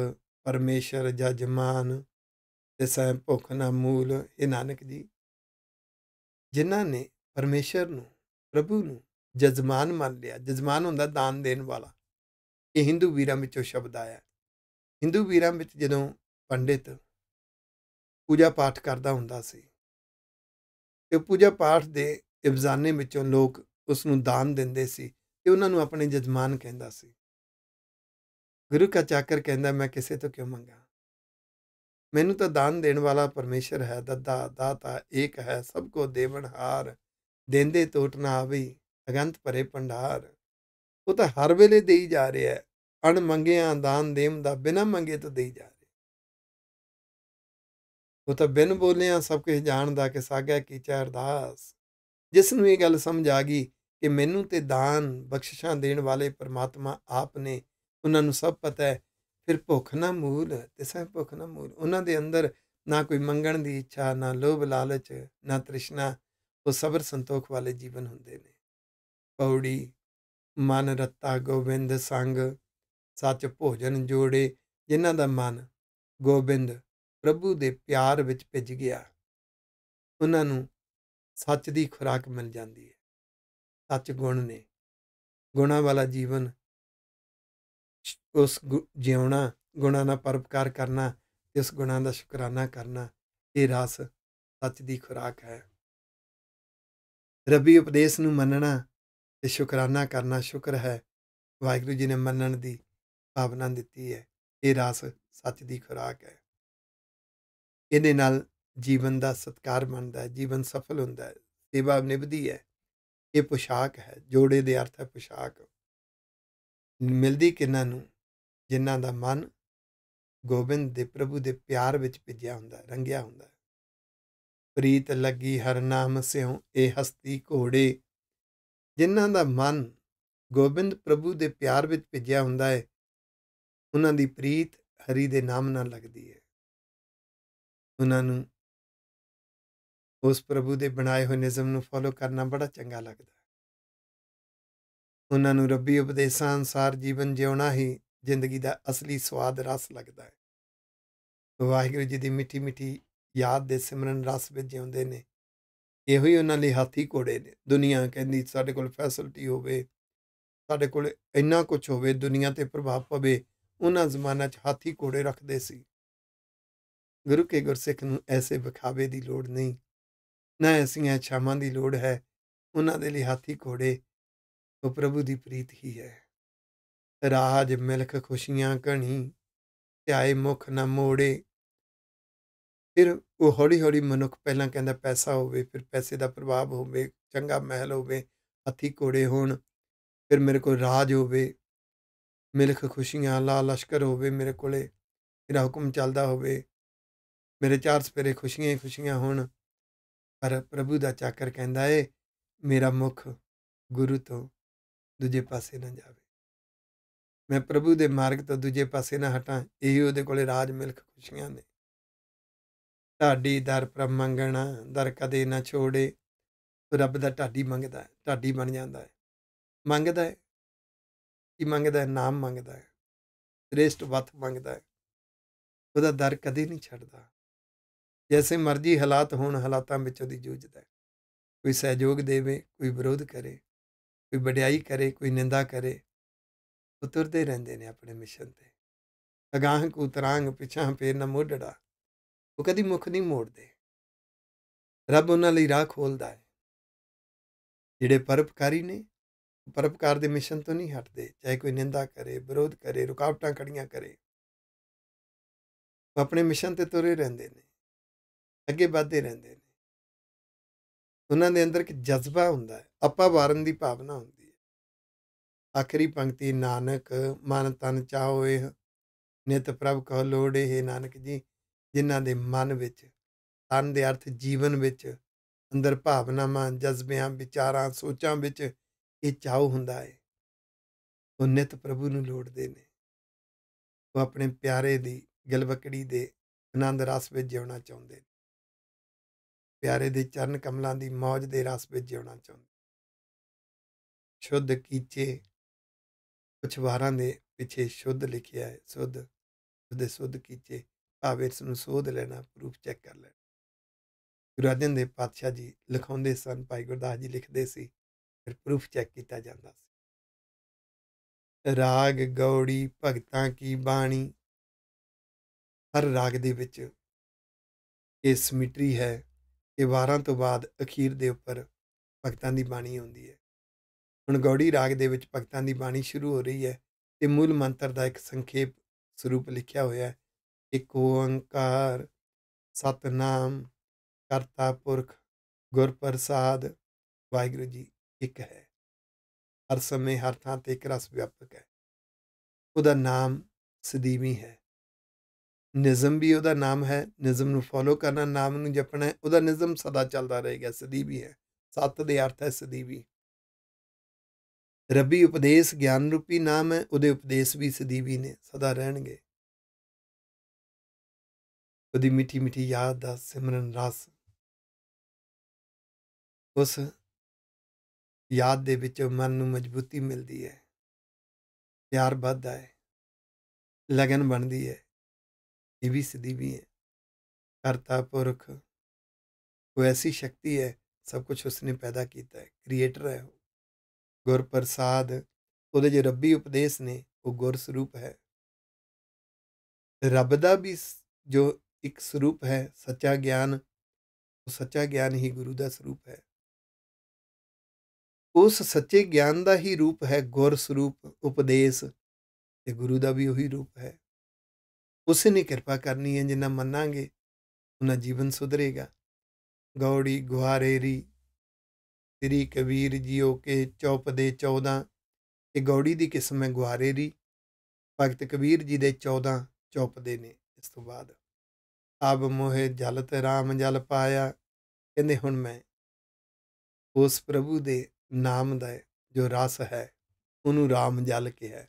[SPEAKER 2] ਪਰਮੇਸ਼ਰ ਜਜਮਾਨ ਤੇ ਸੈ ਭੁੱਖ, ਨਾ ਮੂਲ ਇਹ ਨਾਨਕ ਜੀ। ਜਿਨ੍ਹਾਂ ਨੇ ਪਰਮੇਸ਼ਰ ਨੂੰ, ਪ੍ਰਭੂ ਨੂੰ ਜਜਮਾਨ ਮੰਨ ਲਿਆ, ਜਜਮਾਨ ਹੁੰਦਾ ਦਾਨ ਦੇਣ ਵਾਲਾ। ਇਹ ਹਿੰਦੂ ਵੀਰਾਂ ਵਿੱਚੋਂ ਸ਼ਬਦ ਆਇਆ। ਹਿੰਦੂ ਵੀਰਾਂ ਵਿੱਚ ਜਦੋਂ ਪੰਡਿਤ ਪੂਜਾ ਪਾਠ ਕਰਦਾ ਹੁੰਦਾ ਸੀ, ਤੇ ਪੂਜਾ ਪਾਠ ਦੇ ਇਬਜ਼ਾਨੇ ਵਿੱਚੋਂ ਲੋਕ ਉਸ ਨੂੰ ਦਾਨ ਦਿੰਦੇ ਸੀ। ਤੇ ਉਹਨਾਂ ਨੂੰ ਆਪਣੇ ਜਜਮਾਨ ਕਹਿੰਦਾ ਸੀ। ਗੁਰੂ ਕਾ ਚਾਕਰ ਕਹਿੰਦਾ, ਮੈਂ ਕਿਸੇ ਤੋਂ ਕਿਉਂ ਮੰਗਾ? ਮੈਨੂੰ ਤਾਂ ਦਾਨ ਦੇਣ ਵਾਲਾ ਪਰਮੇਸ਼ਰ ਹੈ ਦੱਦਾ ਦਾਤਾ ਏਕ ਹੈ, ਸਭ ਕੋ ਦੇਵਨ ਹਾਰ, ਦੇਂਦੇ ਟੋਟ ਨਾ ਆਵੇ, ਅਗੰਤ ਭਰੇ ਭੰਡਾਰ। ਉਹ ਤਾਂ ਹਰ ਵੇਲੇ ਦੇਈ ਜਾ ਰਿਹਾ ਹੈ, ਅਣ ਮੰਗਿਆ ਦਾਨ ਦੇਮ ਦਾ ਬਿਨਾਂ ਮੰਗੇ ਤੋਂ ਦੇਈ ਜਾ ਰਿਹਾ ਉਹ ਤਾਂ ਬਿਨ ਬੋਲਿਆ ਸਭ ਕੁਝ ਜਾਣਦਾ ਕਿ ਸਾਗਾ ਕੀਚਾ ਅਰਦਾਸ। ਜਿਸ ਨੂੰ ਇਹ ਗੱਲ ਸਮਝ ਆ ਗਈ ਕਿ ਮੈਨੂੰ ਤੇ ਦਾਨ ਬਖਸ਼ਿਸ਼ਾਂ ਦੇਣ ਵਾਲੇ ਪਰਮਾਤਮਾ ਆਪ ਨੇ ਉਹਨਾਂ ਨੂੰ ਸਭ ਪਤਾ ਹੈ। ਫਿਰ ਭੁੱਖ ਨਾ ਮੂਲ, ਤੇ ਸਹਿ ਭੁੱਖ ਨਾ ਮੂਲ। ਉਹਨਾਂ ਦੇ ਅੰਦਰ ਨਾ ਕੋਈ ਮੰਗਣ ਦੀ ਇੱਛਾ, ਨਾ ਲੋਭ ਲਾਲਚ, ਨਾ ਤ੍ਰਿਸ਼ਨਾ, ਉਹ ਸਬਰ ਸੰਤੋਖ ਵਾਲੇ ਜੀਵਨ ਹੁੰਦੇ ਨੇ। ਪੌੜੀ, ਮਨ ਰਤਾ, ਗੋਬਿੰਦ ਸੰਗ, ਸੱਚ ਭੋਜਨ ਜੋੜੇ, ਜਿਨ੍ਹਾਂ ਦਾ ਮਨ ਗੋਬਿੰਦ ਪ੍ਰਭੂ ਦੇ ਪਿਆਰ ਵਿੱਚ ਭਿੱਜ ਗਿਆ। ਉਹਨਾਂ ਨੂੰ ਸੱਚ ਦੀ ਖੁਰਾਕ ਮਿਲ ਜਾਂਦੀ ਹੈ। ਸੱਚ ਗੁਣ ਨੇ। ਗੁਣਾ ਵਾਲਾ ਜੀਵਨ ਉਸ ਜਿਉਣਾ, ਗੁਣਾ ਨਾਲ ਪਰਪਕਾਰ ਕਰਨਾ ਤੇ ਉਸ ਗੁਣਾ ਦਾ ਸ਼ੁਕਰਾਨਾ ਕਰਨਾ, ਇਹ ਰਸ ਸੱਚ ਦੀ ਖੁਰਾਕ ਹੈ। ਰੱਬੀ ਉਪਦੇਸ਼ ਨੂੰ ਮੰਨਣਾ ਤੇ ਸ਼ੁਕਰਾਨਾ ਕਰਨਾ ਸ਼ੁਕਰ ਹੈ। ਵਾਹਿਗੁਰੂ ਜੀ ਨੇ ਮੰਨਣ ਦੀ ਭਾਵਨਾ ਦਿੱਤੀ ਹੈ, ਇਹ ਰਸ ਸੱਚ ਦੀ ਖੁਰਾਕ ਹੈ। ਇਹਦੇ ਨਾਲ ਜੀਵਨ ਦਾ ਸਤਕਾਰ ਬਣਦਾ ਹੈ, ਜੀਵਨ ਸਫਲ ਹੁੰਦਾ ਹੈ, ਸੇਵਾ ਨਿਭਦੀ ਹੈ। ਇਹ ਪੁਸ਼ਾਕ ਹੈ, ਜੋੜੇ ਦੇ ਅਰਥ ਹੈ ਪੁਸ਼ਾਕ। ਮਿਲਦੀ ਕਿਨਾਂ ਨੂੰ? ਜਿਨ੍ਹਾਂ ਦਾ ਮਨ ਗੋਬਿੰਦ ਦੇ ਪ੍ਰਭੂ ਦੇ ਪਿਆਰ ਵਿੱਚ ਭਿੱਜਿਆ ਹੁੰਦਾ ਰੰਗਿਆ ਹੁੰਦਾ ਪ੍ਰੀਤ ਲੱਗੀ ਹਰ ਨਾਮ ਸਿਉ, ਇਹ ਹਸਤੀ ਘੋੜੇ। ਜਿਨ੍ਹਾਂ ਦਾ ਮਨ ਗੋਬਿੰਦ ਪ੍ਰਭੂ ਦੇ ਪਿਆਰ ਵਿੱਚ ਭਿੱਜਿਆ ਹੁੰਦਾ ਹੈ, ਉਹਨਾਂ ਦੀ ਪ੍ਰੀਤ ਹਰੀ ਦੇ ਨਾਮ ਨਾਲ ਲੱਗਦੀ ਹੈ। ਉਹਨਾਂ ਨੂੰ ਉਸ ਪ੍ਰਭੂ ਦੇ ਬਣਾਏ ਹੋਏ ਨਿਯਮ ਨੂੰ ਫੋਲੋ ਕਰਨਾ ਬੜਾ ਚੰਗਾ ਲੱਗਦਾ ਉਹਨਾਂ ਨੂੰ ਰੱਬੀ ਉਪਦੇਸ਼ਾਂ ਅਨਸਾਰ ਜੀਵਨ ਜਿਉਣਾ ਹੀ ਜ਼ਿੰਦਗੀ ਦਾ ਅਸਲੀ ਸਵਾਦ ਰਸ ਲੱਗਦਾ ਹੈ। ਵਾਹਿਗੁਰੂ ਜੀ ਦੀ ਮਿੱਠੀ ਮਿੱਠੀ ਯਾਦ ਦੇ ਸਿਮਰਨ ਰਸ ਵਿੱਚ ਜਿਉਂਦੇ ਨੇ। ਇਹੋ ਹੀ ਉਹਨਾਂ ਲਈ ਹਾਥੀ ਘੋੜੇ ਨੇ। ਦੁਨੀਆ ਕਹਿੰਦੀ ਸਾਡੇ ਕੋਲ ਫੈਸਿਲਿਟੀ ਹੋਵੇ, ਸਾਡੇ ਕੋਲ ਇੰਨਾ ਕੁਝ ਹੋਵੇ, ਦੁਨੀਆ ਤੇ ਪ੍ਰਭਾਵ ਪਵੇ, ਉਹਨਾਂ ਜ਼ਮਾਨਾ 'ਚ ਹਾਥੀ ਘੋੜੇ ਰੱਖਦੇ ਸੀ। ਗੁਰੂ ਕੇ ਗੁਰਸਿੱਖ ਨੂੰ ਐਸੇ ਵਿਖਾਵੇ ਦੀ ਲੋੜ ਨਹੀਂ। ਨਾ ਐਸੀਆਂ ਛਾਵਾਂ ਦੀ ਲੋੜ ਹੈ, ਉਹਨਾਂ ਦੇ ਲਈ ਹਾਥੀ ਘੋੜੇ, ਉਹ ਪ੍ਰਭੂ ਦੀ ਪ੍ਰੀਤ ਹੀ ਹੈ। ਰਾਜ, ਮਿਲਖ, ਖੁਸ਼ੀਆਂ, ਘਣੀ, ਧਿਆਏ, ਮੁਖ ਨਾ ਮੋੜੇ। ਫਿਰ ਉਹ ਹੌਲੀ ਹੌਲੀ ਮਨੁੱਖ ਪਹਿਲਾਂ ਕਹਿੰਦਾ ਪੈਸਾ ਹੋਵੇ, ਫਿਰ ਪੈਸੇ ਦਾ ਪ੍ਰਭਾਵ ਹੋਵੇ, ਚੰਗਾ ਮਹਿਲ ਹੋਵੇ, ਹਾਥੀ ਘੋੜੇ ਹੋਣ, ਫਿਰ ਮੇਰੇ ਕੋਲ ਰਾਜ ਹੋਵੇ, ਮਿਲਖ, ਖੁਸ਼ੀਆਂ ਲਾ ਲਸ਼ਕਰ ਹੋਵੇ ਮੇਰੇ ਕੋਲੇ, ਮੇਰਾ ਹੁਕਮ ਚੱਲਦਾ ਹੋਵੇ, ਮੇਰੇ ਚਾਰ ਸਪੇਰੇ ਖੁਸ਼ੀਆਂ ਹੀ ਖੁਸ਼ੀਆਂ ਹੋਣ। ਪਰ ਪ੍ਰਭੂ ਦਾ ਚਾਕਰ ਕਹਿੰਦਾ ਏ, ਮੇਰਾ ਮੁਖ ਗੁਰੂ ਤੋਂ ਦੂਜੇ ਪਾਸੇ ਨਾ ਜਾਵੇ। ਮੈਂ ਪ੍ਰਭੂ ਦੇ ਮਾਰਗ ਤੋਂ ਦੂਜੇ ਪਾਸੇ ਨਾ ਹਟਾਂ, ਇਹੀ ਉਹਦੇ ਕੋਲੇ ਰਾਜ ਮਿਲਖ ਖੁਸ਼ੀਆਂ ਨੇ। ਢਾਡੀ ਦਰ ਪ੍ਰਭ ਮੰਗਣਾ ਦਰ ਕਦੇ ਨਾ ਛੋੜੇ। ਰੱਬ ਦਾ ਢਾਡੀ ਮੰਗਦਾ ਹੈ, ਢਾਡੀ ਬਣ ਜਾਂਦਾ ਹੈ। ਮੰਗਦਾ ਹੈ? ਕੀ ਮੰਗਦਾ ਹੈ? ਨਾਮ ਮੰਗਦਾ ਹੈ। ਸ੍ਰੇਸ਼ਟ ਵਤ ਮੰਗਦਾ ਹੈ। ਉਹਦਾ ਦਰ ਕਦੇ ਨਹੀਂ ਛੱਡਦਾ। ਜੈਸੇ ਮਰਜ਼ੀ ਹਾਲਾਤ ਹੋਣ, ਹਾਲਾਤਾਂ ਵਿੱਚ ਉਹਦੀ ਜੂਝਦਾ ਕੋਈ ਸਹਿਯੋਗ ਦੇਵੇ, ਕੋਈ ਵਿਰੋਧ ਕਰੇ, ਕੋਈ ਵਡਿਆਈ ਕਰੇ, ਕੋਈ ਨਿੰਦਾ ਕਰੇ ਉਤਰਦੇ ਰਹਿੰਦੇ ਨੇ ਆਪਣੇ ਮਿਸ਼ਨ ਤੇ। ਅਗਾਹ ਕੋ ਤਰਾਂਗ ਪਿਛਾਂ ਫੇਰ ਨਾ ਮੋੜੜਾ ਉਹ ਕਦੀ ਮੁਖ ਨਹੀਂ ਮੋੜਦੇ। ਰੱਬ ਉਹਨਾਂ ਲਈ ਰਾਹ ਖੋਲਦਾ ਹੈ। ਜਿਹੜੇ ਪਰਪਕਾਰੀ ਨੇ ਪਰਪਕਾਰ ਦੇ ਮਿਸ਼ਨ ਤੋਂ ਨਹੀਂ ਹਟਦੇ। ਚਾਹੇ ਕੋਈ ਨਿੰਦਾ ਕਰੇ, ਵਿਰੋਧ ਕਰੇ, ਰੁਕਾਵਟਾਂ ਖੜੀਆਂ ਕਰੇ। ਆਪਣੇ ਮਿਸ਼ਨ ਤੇ ਤੁਰੇ ਰਹਿੰਦੇ ਨੇ। ਅੱਗੇ ਵਧਦੇ ਰਹਿੰਦੇ ਨੇ। ਉਹਨਾਂ ਦੇ ਅੰਦਰ ਇੱਕ ਜਜ਼ਬਾ ਹੁੰਦਾ ਹੈ, ਆਪਾ ਵਾਰਨ ਦੀ ਭਾਵਨਾ ਹੁੰਦੀ ਹੈ। ਆਖਰੀ ਪੰਕਤੀ, ਨਾਨਕ, ਮਨ ਤਨ ਚਾਹੋਏ ਨਿਤ ਪ੍ਰਭ ਕਹ ਲੋੜੇ ਹੈ ਨਾਨਕ ਜੀ, ਜਿਨ੍ਹਾਂ ਦੇ ਮਨ ਵਿੱਚ, ਤਨ ਦੇ ਅਰਥ ਜੀਵਨ ਵਿੱਚ, ਅੰਦਰ ਭਾਵਨਾਵਾਂ, ਜਜ਼ਬਿਆਂ, ਵਿਚਾਰਾਂ, ਸੋਚਾਂ ਵਿੱਚ ਇਹ ਚਾਹ ਹੁੰਦਾ ਹੈ। ਉਹ ਨਿਤ ਪ੍ਰਭੂ ਨੂੰ ਲੋੜਦੇ ਨੇ। ਉਹ ਆਪਣੇ ਪਿਆਰੇ ਦੀ, ਗਲਵਕੜੀ ਦੇ ਆਨੰਦ ਰਸ ਵਿੱਚ ਜਿਉਣਾ ਚਾਹੁੰਦੇ ਨੇ। ਪਿਆਰੇ ਦੇ ਚਰਨ ਕਮਲਾਂ ਦੀ ਮੌਜ ਦੇ ਰਸ ਵਿੱਚ ਜਿਉਣਾ ਚਾਹੁੰਦੇ ਸ਼ੁੱਧ ਕੀਚੇ ਕੁਛ ਵਾਰਾਂ ਦੇ ਪਿੱਛੇ ਸ਼ੁੱਧ ਲਿਖਿਆ ਹੈ। ਸ਼ੁੱਧ ਉਹਦੇ ਸ਼ੁੱਧ ਕੀਚੇ, ਭਾਵੇਂ ਇਸ ਨੂੰ ਸੋਧ ਲੈਣਾ ਪ੍ਰੂਫ ਚੈੱਕ ਕਰ ਲੈਣਾ। ਗੁਰੂ ਅਰਜਨ ਦੇਵ ਪਾਤਸ਼ਾਹ ਜੀ ਲਿਖਾਉਂਦੇ ਸਨ, ਭਾਈ ਗੁਰਦਾਸ ਜੀ ਲਿਖਦੇ ਸੀ, ਫਿਰ ਪ੍ਰੂਫ ਚੈੱਕ ਕੀਤਾ ਜਾਂਦਾ ਸੀ। ਰਾਗ ਗੌੜੀ ਭਗਤਾਂ ਕੀ ਬਾਣੀ? ਹਰ ਰਾਗ ਦੇ ਵਿੱਚ ਇਹ ਸਮਿਟਰੀ ਹੈ ਇਹ ਵਾਰਾਂ ਤੋਂ ਬਾਅਦ ਅਖੀਰ ਦੇ ਉੱਪਰ ਭਗਤਾਂ ਦੀ ਬਾਣੀ ਆਉਂਦੀ ਹੈ। ਹੁਣ ਗੌੜੀ ਰਾਗ ਦੇ ਵਿੱਚ ਭਗਤਾਂ ਦੀ ਬਾਣੀ ਸ਼ੁਰੂ ਹੋ ਰਹੀ ਹੈ ਤੇ ਮੂਲ ਮੰਤਰ ਦਾ ਇੱਕ ਸੰਖੇਪ ਸਰੂਪ ਲਿਖਿਆ ਹੋਇਆ ਹੈ। ਇੱਕ ਓੰਕਾਰ, ਸਤਨਾਮ, ਕਰਤਾ ਪੁਰਖ ਗੁਰ ਪ੍ਰਸਾਦ ਵਾਹਿਗੁਰੂ ਜੀ ਇੱਕ ਹੈ। ਹਰ ਸਮੇਂ ਹਰ ਥਾਂ ਤੇ ਇੱਕ ਰਸ ਵਿਆਪਕ ਹੈ। ਉਹਦਾ ਨਾਮ ਸਦੀਵੀ ਹੈ। ਨਿਜ਼ਮ ਵੀ ਉਹਦਾ ਨਾਮ ਹੈ, ਨਿਜ਼ਮ ਨੂੰ ਫੋਲੋ ਕਰਨਾ, ਨਾਮ ਨੂੰ ਜਪਣਾ, ਉਹਦਾ ਨਿਜ਼ਮ ਸਦਾ ਚੱਲਦਾ ਰਹੇਗਾ ਸਦੀਵੀ ਹੈ, ਸਤ ਦੇ ਅਰਥ ਹੈ ਸਦੀਵੀ ਰੱਬੀ ਉਪਦੇਸ਼ ਗਿਆਨ ਰੂਪੀ ਨਾਮ ਹੈ, ਉਹਦੇ ਉਪਦੇਸ਼ ਵੀ ਸਦੀਵੀ ਨੇ, ਸਦਾ ਰਹਿਣਗੇ। ਉਹਦੀ ਮਿੱਠੀ ਮਿੱਠੀ ਯਾਦ ਦਾ ਸਿਮਰਨ ਰਸ। ਉਸ ਯਾਦ ਦੇ ਵਿੱਚ ਮਨ ਨੂੰ ਮਜ਼ਬੂਤੀ ਮਿਲਦੀ ਹੈ। ਪਿਆਰ ਵੱਧਦਾ ਹੈ। ਲਗਨ ਬਣਦੀ ਹੈ। ਇਹ ਵੀ ਸਦੀਵੀ ਹੈ ਕਰਤਾ ਪੁਰਖ ਉਹ ਐਸੀ ਸ਼ਕਤੀ ਹੈ ਸਭ ਕੁਝ ਉਸਨੇ ਪੈਦਾ ਕੀਤਾ ਹੈ ਕ੍ਰੀਏਟਰ ਹੈ ਉਹ ਗੁਰ ਪ੍ਰਸਾਦ ਉਹਦੇ ਜੇ ਰੱਬੀ ਉਪਦੇਸ਼ ਨੇ ਉਹ ਗੁਰ ਸਰੂਪ ਹੈ ਰੱਬ ਦਾ ਵੀ ਜੋ ਇੱਕ ਸਰੂਪ ਹੈ ਸੱਚਾ ਗਿਆਨ ਉਹ ਸੱਚਾ ਗਿਆਨ ਹੀ ਗੁਰੂ ਦਾ ਸਰੂਪ ਹੈ ਉਸ ਸੱਚੇ ਗਿਆਨ ਦਾ ਹੀ ਰੂਪ ਹੈ ਗੁਰ ਸਰੂਪ ਉਪਦੇਸ਼ ਤੇ ਗੁਰੂ ਦਾ ਵੀ ਉਹੀ ਰੂਪ ਹੈ ਉਸ ਨੇ ਕਿਰਪਾ ਕਰਨੀ ਹੈ, ਜਿੰਨਾ ਮੰਨਾਂਗੇ ਉਹਨਾਂ ਜੀਵਨ ਸੁਧਰੇਗਾ। ਗੌੜੀ ਗੁਹਾਰੇਰੀ ਸ੍ਰੀ ਕਬੀਰ ਜੀਓ ਕੇ ਚੌਪ ਦੇ 14 ਇਹ ਗੌੜੀ ਦੀ ਕਿਸਮ ਹੈ ਗੁਹਾਰੇਰੀ ਭਗਤ ਕਬੀਰ ਜੀ ਦੇ 14 ਚੌਪ ਦੇ ਨੇ ਇਸ ਤੋਂ ਬਾਅਦ। ਅਬ ਮੋਹਿ ਤੇ RAM ਜਲ ਪਾਇਆ। ਕਹਿੰਦੇ, ਹੁਣ ਮੈਂ ਉਸ ਪ੍ਰਭੂ ਦੇ ਨਾਮ ਦਾ ਜੋ ਰਸ ਹੈ, ਉਹਨੂੰ RAM ਜਲ ਕਿਹਾ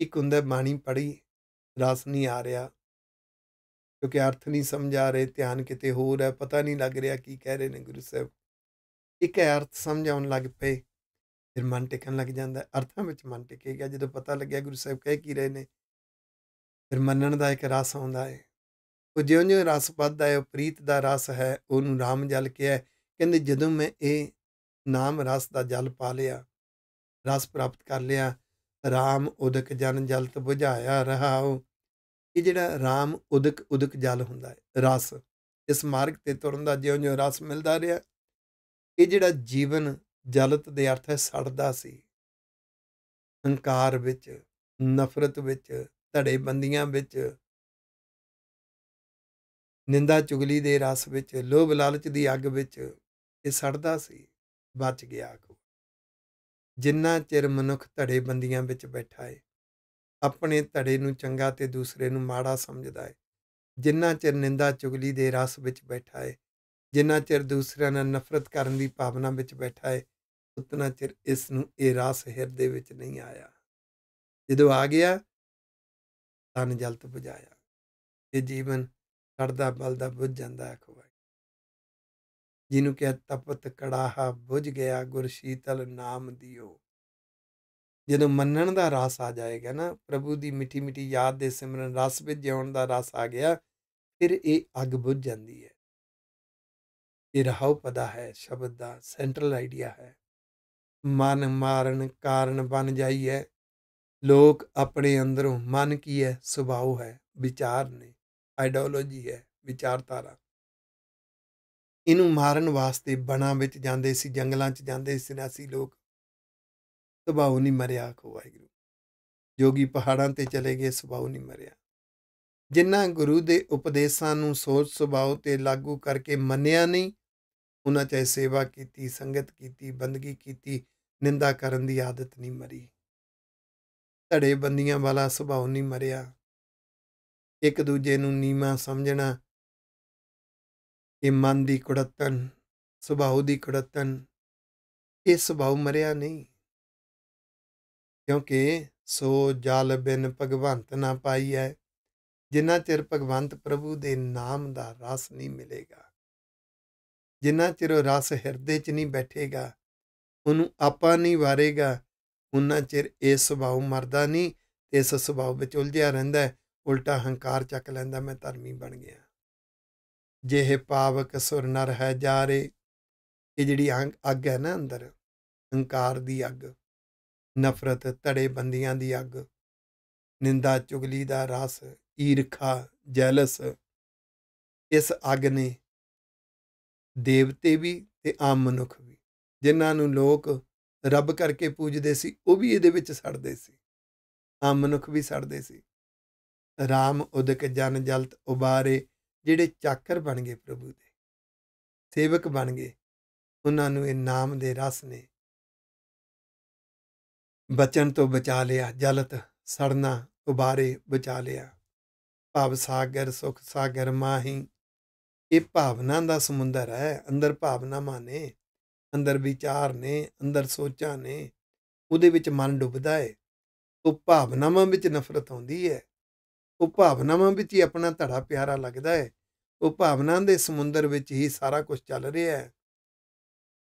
[SPEAKER 2] ਇੱਕ ਹੁੰਦਾ ਬਾਣੀ ਪੜੀ ਰਸ ਨਹੀਂ ਆ ਰਿਹਾ। ਕਿਉਂਕਿ ਅਰਥ ਨਹੀਂ ਸਮਝ ਆ ਰਹੇ, ਧਿਆਨ ਕਿਤੇ ਹੋਰ ਹੈ, ਪਤਾ ਨਹੀਂ ਲੱਗ ਰਿਹਾ ਕੀ ਕਹਿ ਰਹੇ ਨੇ ਗੁਰੂ ਸਾਹਿਬ। ਇੱਕ ਅਰਥ ਸਮਝ ਆਉਣ ਲੱਗ ਪਏ, ਫਿਰ ਮਨ ਟਿਕਣ ਲੱਗ ਜਾਂਦਾ ਅਰਥਾਂ ਵਿੱਚ ਮਨ ਟਿਕੇਗਾ, ਜਦੋਂ ਪਤਾ ਲੱਗਿਆ ਗੁਰੂ ਸਾਹਿਬ ਕਹਿ ਕੀ ਰਹੇ ਨੇ। ਫਿਰ ਮੰਨਣ ਦਾ ਇੱਕ ਰਸ ਆਉਂਦਾ ਹੈ। ਉਹ ਜਿਉਂ-ਜਿਉਂ ਰਸ ਵੱਧਦਾ ਹੈ, ਉਹ ਪ੍ਰੀਤ ਦਾ ਰਸ ਹੈ, ਉਹਨੂੰ ਰਾਮ ਜਲ ਕਿਹਾ ਕਹਿੰਦੇ ਜਦੋਂ ਮੈਂ ਇਹ ਨਾਮ ਰਸ ਦਾ ਜਲ ਪਾ ਲਿਆ, ਰਸ ਪ੍ਰਾਪਤ ਕਰ ਲਿਆ ਰਾਮ ਉਦਕ ਜਨ ਜਲਤ 부ਝਾਇਆ ਰਹਾਉ। ਇਹ ਜਿਹੜਾ ਰਾਮ ਉਦਕ ਉਦਕ ਜਲ ਹੁੰਦਾ ਹੈ, ਰਸ, ਇਸ ਮਾਰਗ ਤੇ ਤੁਰਨ ਦਾ ਜਿਉਂ-ਜਿਉਂ ਰਸ ਮਿਲਦਾ ਰਿਹਾ। ਇਹ ਜਿਹੜਾ ਜੀਵਨ ਜਲਤ ਦੇ ਅਰਥ ਹੈ, ਸੜਦਾ ਸੀ। ਹੰਕਾਰ ਵਿੱਚ, ਨਫ਼ਰਤ ਵਿੱਚ, ਧੜੇਬੰਦੀਆਂ ਵਿੱਚ, ਨਿੰਦਾ ਚੁਗਲੀ ਦੇ ਰਸ ਵਿੱਚ, ਲੋਭ ਲਾਲਚ ਦੀ ਅੱਗ ਵਿੱਚ, ਇਹ ਸੜਦਾ ਸੀ, ਬਚ ਗਿਆ ਕੋ ਜਿੰਨਾ ਚਿਰ ਮਨੁੱਖ ਧੜੇ ਬੰਦੀਆਂ ਵਿੱਚ ਬੈਠਾ ਹੈ ਆਪਣੇ ਧੜੇ ਨੂੰ ਚੰਗਾ ਤੇ ਦੂਸਰੇ ਨੂੰ ਮਾੜਾ ਸਮਝਦਾ ਹੈ ਜਿੰਨਾ ਚਿਰ ਨਿੰਦਾ ਚੁਗਲੀ ਦੇ ਰਸ ਵਿੱਚ ਬੈਠਾ ਹੈ ਜਿੰਨਾ ਚਿਰ ਦੂਸਰਿਆਂ ਨਾਲ ਨਫ਼ਰਤ ਕਰਨ ਦੀ ਭਾਵਨਾ ਵਿੱਚ ਬੈਠਾ ਹੈ ਉਤਨਾ ਚਿਰ ਇਸ ਨੂੰ ਇਹ ਰਸ ਹਿਰਦੇ ਵਿੱਚ ਨਹੀਂ ਆਇਆ। ਜਦੋਂ ਆ ਗਿਆ, ਤਨ ਜਲਤ ਬੁਝਾਇਆ ਇਹ ਜੀਵਨ ਸੜਦਾ ਬਲਦਾ ਬੁੱਝ ਜਾਂਦਾ ਹੈ ਖਵਾਈ ਜਿਹਨੂੰ ਕਿਹਾ ਤਪਤ ਕੜਾਹਾ ਬੁਝ ਗਿਆ ਗੁਰ ਸ਼ੀਤਲ ਨਾਮ ਦਿਓ। ਜਦੋਂ ਮੰਨਣ ਦਾ ਰਸ ਆ ਜਾਏਗਾ ਨਾ, ਪ੍ਰਭੂ ਦੀ ਮਿੱਠੀ ਮਿੱਠੀ ਯਾਦ ਦੇ ਸਿਮਰਨ ਰਸ ਵਿੱਚ ਜਿਉਣ ਦਾ ਰਸ ਆ ਗਿਆ, ਫਿਰ ਇਹ ਅੱਗ ਬੁਝ ਜਾਂਦੀ ਹੈ। ਇਹ ਰਹਾਉ ਪਦਾ ਹੈ, ਸ਼ਬਦ ਦਾ ਸੈਂਟਰਲ ਆਈਡੀਆ ਹੈ। ਮਨ ਮਾਰਨ ਕਾਰਨ ਬਣ ਜਾਈਏ ਲੋਕ ਆਪਣੇ ਅੰਦਰੋਂ ਮਨ ਕੀ ਹੈ ਸੁਭਾਅ ਹੈ, ਵਿਚਾਰ ਨੇ, ਆਈਡੀਓਲੋਜੀ ਹੈ, ਵਿਚਾਰਧਾਰਾ। ਇਹਨੂੰ ਮਾਰਨ ਵਾਸਤੇ ਬਣਾ ਵਿੱਚ ਜਾਂਦੇ ਸੀ, ਜੰਗਲਾਂ 'ਚ ਜਾਂਦੇ ਸੀ ਨਾਸੀ ਲੋਕ। ਸੁਭਾਅ ਨਹੀਂ ਮਰਿਆ ਆਖੋ ਵਾਹਿਗੁਰੂ। ਜੋਗੀ ਪਹਾੜਾਂ ਤੇ ਚਲੇ ਗਏ, ਸੁਭਾਅ ਨਹੀਂ ਮਰਿਆ। ਜਿਨ੍ਹਾਂ ਗੁਰੂ ਦੇ ਉਪਦੇਸ਼ਾਂ ਨੂੰ ਸੋਚ ਸੁਭਾਅ ਤੇ ਲਾਗੂ ਕਰਕੇ ਮੰਨਿਆ ਨਹੀਂ, ਉਹਨਾਂ ਚਾਹੇ ਸੇਵਾ ਕੀਤੀ, ਸੰਗਤ ਕੀਤੀ, ਬੰਦਗੀ ਕੀਤੀ, ਨਿੰਦਾ ਕਰਨ ਦੀ ਆਦਤ ਨਹੀਂ ਮਰੀ। ਧੜੇ ਬੰਦੀਆਂ ਵਾਲਾ ਸੁਭਾਅ ਨਹੀਂ ਮਰਿਆ। ਇੱਕ ਦੂਜੇ ਨੂੰ ਨੀਮਾ ਸਮਝਣਾ ਇਹ ਮਨ ਦੀ ਕੁੜਤਨ ਸੁਭਾਅ ਦੀ ਕੁੜਤਨ ਇਹ ਸੁਭਾਅ ਮਰਿਆ ਨਹੀਂ। ਕਿਉਂਕਿ ਸੋ ਜਾਲ ਬਿਨ ਭਗਵੰਤ ਨਾ ਪਾਈ ਹੈ ਜਿੰਨਾ ਚਿਰ ਭਗਵੰਤ ਪ੍ਰਭੂ ਦੇ ਨਾਮ ਦਾ ਰਸ ਨਹੀਂ ਮਿਲੇਗਾ। ਜਿੰਨਾ ਚਿਰ ਉਹ ਰਸ ਹਿਰਦੇ 'ਚ ਨਹੀਂ ਬੈਠੇਗਾ, ਉਹਨੂੰ ਆਪਾ ਨਹੀਂ ਵਾਰੇਗਾ ਉਹਨਾਂ ਚਿਰ ਇਹ ਸੁਭਾਅ ਮਰਦਾ ਨਹੀਂ ਇਸ ਸੁਭਾਅ ਵਿੱਚ ਉਲਝਿਆ ਰਹਿੰਦਾ, ਉਲਟਾ ਹੰਕਾਰ ਚੱਕ ਲੈਂਦਾ, ਮੈਂ ਧਰਮੀ ਬਣ ਗਿਆ। ਜਿਹੇ ਪਾਵਕ ਸੁਰ ਨਰ ਹੈ ਜਾਰੇ, ਇਹ ਜਿਹੜੀ ਅੱਗ ਹੈ ਨਾ ਅੰਦਰ, ਹੰਕਾਰ ਦੀ ਅੱਗ, ਨਫ਼ਰਤ ਧੜੇ ਬੰਦੀਆਂ ਦੀ ਅੱਗ, ਨਿੰਦਾ ਚੁਗਲੀ ਦਾ ਰਸ, ਈਰਖਾ, ਜੈਲਸ, ਇਸ ਅੱਗ ਨੇ ਦੇਵਤੇ ਵੀ ਤੇ ਆਮ ਮਨੁੱਖ ਵੀ, ਜਿਨ੍ਹਾਂ ਨੂੰ ਲੋਕ ਰੱਬ ਕਰਕੇ ਪੂਜਦੇ ਸੀ, ਉਹ ਵੀ ਇਹਦੇ ਵਿੱਚ ਸੜਦੇ ਸੀ, ਆਮ ਮਨੁੱਖ ਵੀ ਸੜਦੇ ਸੀ। ਰਾਮ ਉਦਕ ਜਨ ਜਲਤ ਉਬਾਰੇ ਜਿਹੜੇ ਚਾਕਰ ਬਣ ਗਏ ਪ੍ਰਭੂ ਦੇ, ਸੇਵਕ ਬਣ ਗਏ, ਉਹਨਾਂ ਨੂੰ ਇਹ ਨਾਮ ਦੇ ਰਸ ਨੇ। ਬਚਨ ਤੋਂ ਬਚਾ ਲਿਆ, ਜਲਤ ਸੜਨਾ ਉਬਾਰੇ ਬਚਾ ਲਿਆ। ਭਾਵ ਸਾਗਰ, ਸੁਖ ਸਾਗਰ ਮਾਹੀ, ਇਹ ਭਾਵਨਾ ਦਾ ਸਮੁੰਦਰ ਹੈ, ਅੰਦਰ ਭਾਵਨਾਵਾਂ ਨੇ, ਅੰਦਰ ਵਿਚਾਰ ਨੇ, ਅੰਦਰ ਸੋਚਾਂ ਨੇ, ਉਹਦੇ ਵਿੱਚ ਮਨ ਡੁੱਬਦਾ ਹੈ ਉਹ ਭਾਵਨਾਵਾਂ ਵਿੱਚ ਨਫ਼ਰਤ ਆਉਂਦੀ ਹੈ ਉਹ ਭਾਵਨਾਵਾਂ ਵਿੱਚ ਹੀ ਆਪਣਾ ਧੜਾ ਪਿਆਰਾ ਲੱਗਦਾ ਹੈ। ਉਹ ਭਾਵਨਾ ਦੇ ਸਮੁੰਦਰ ਵਿੱਚ ਹੀ ਸਾਰਾ ਕੁਝ ਚੱਲ ਰਿਹਾ ਹੈ।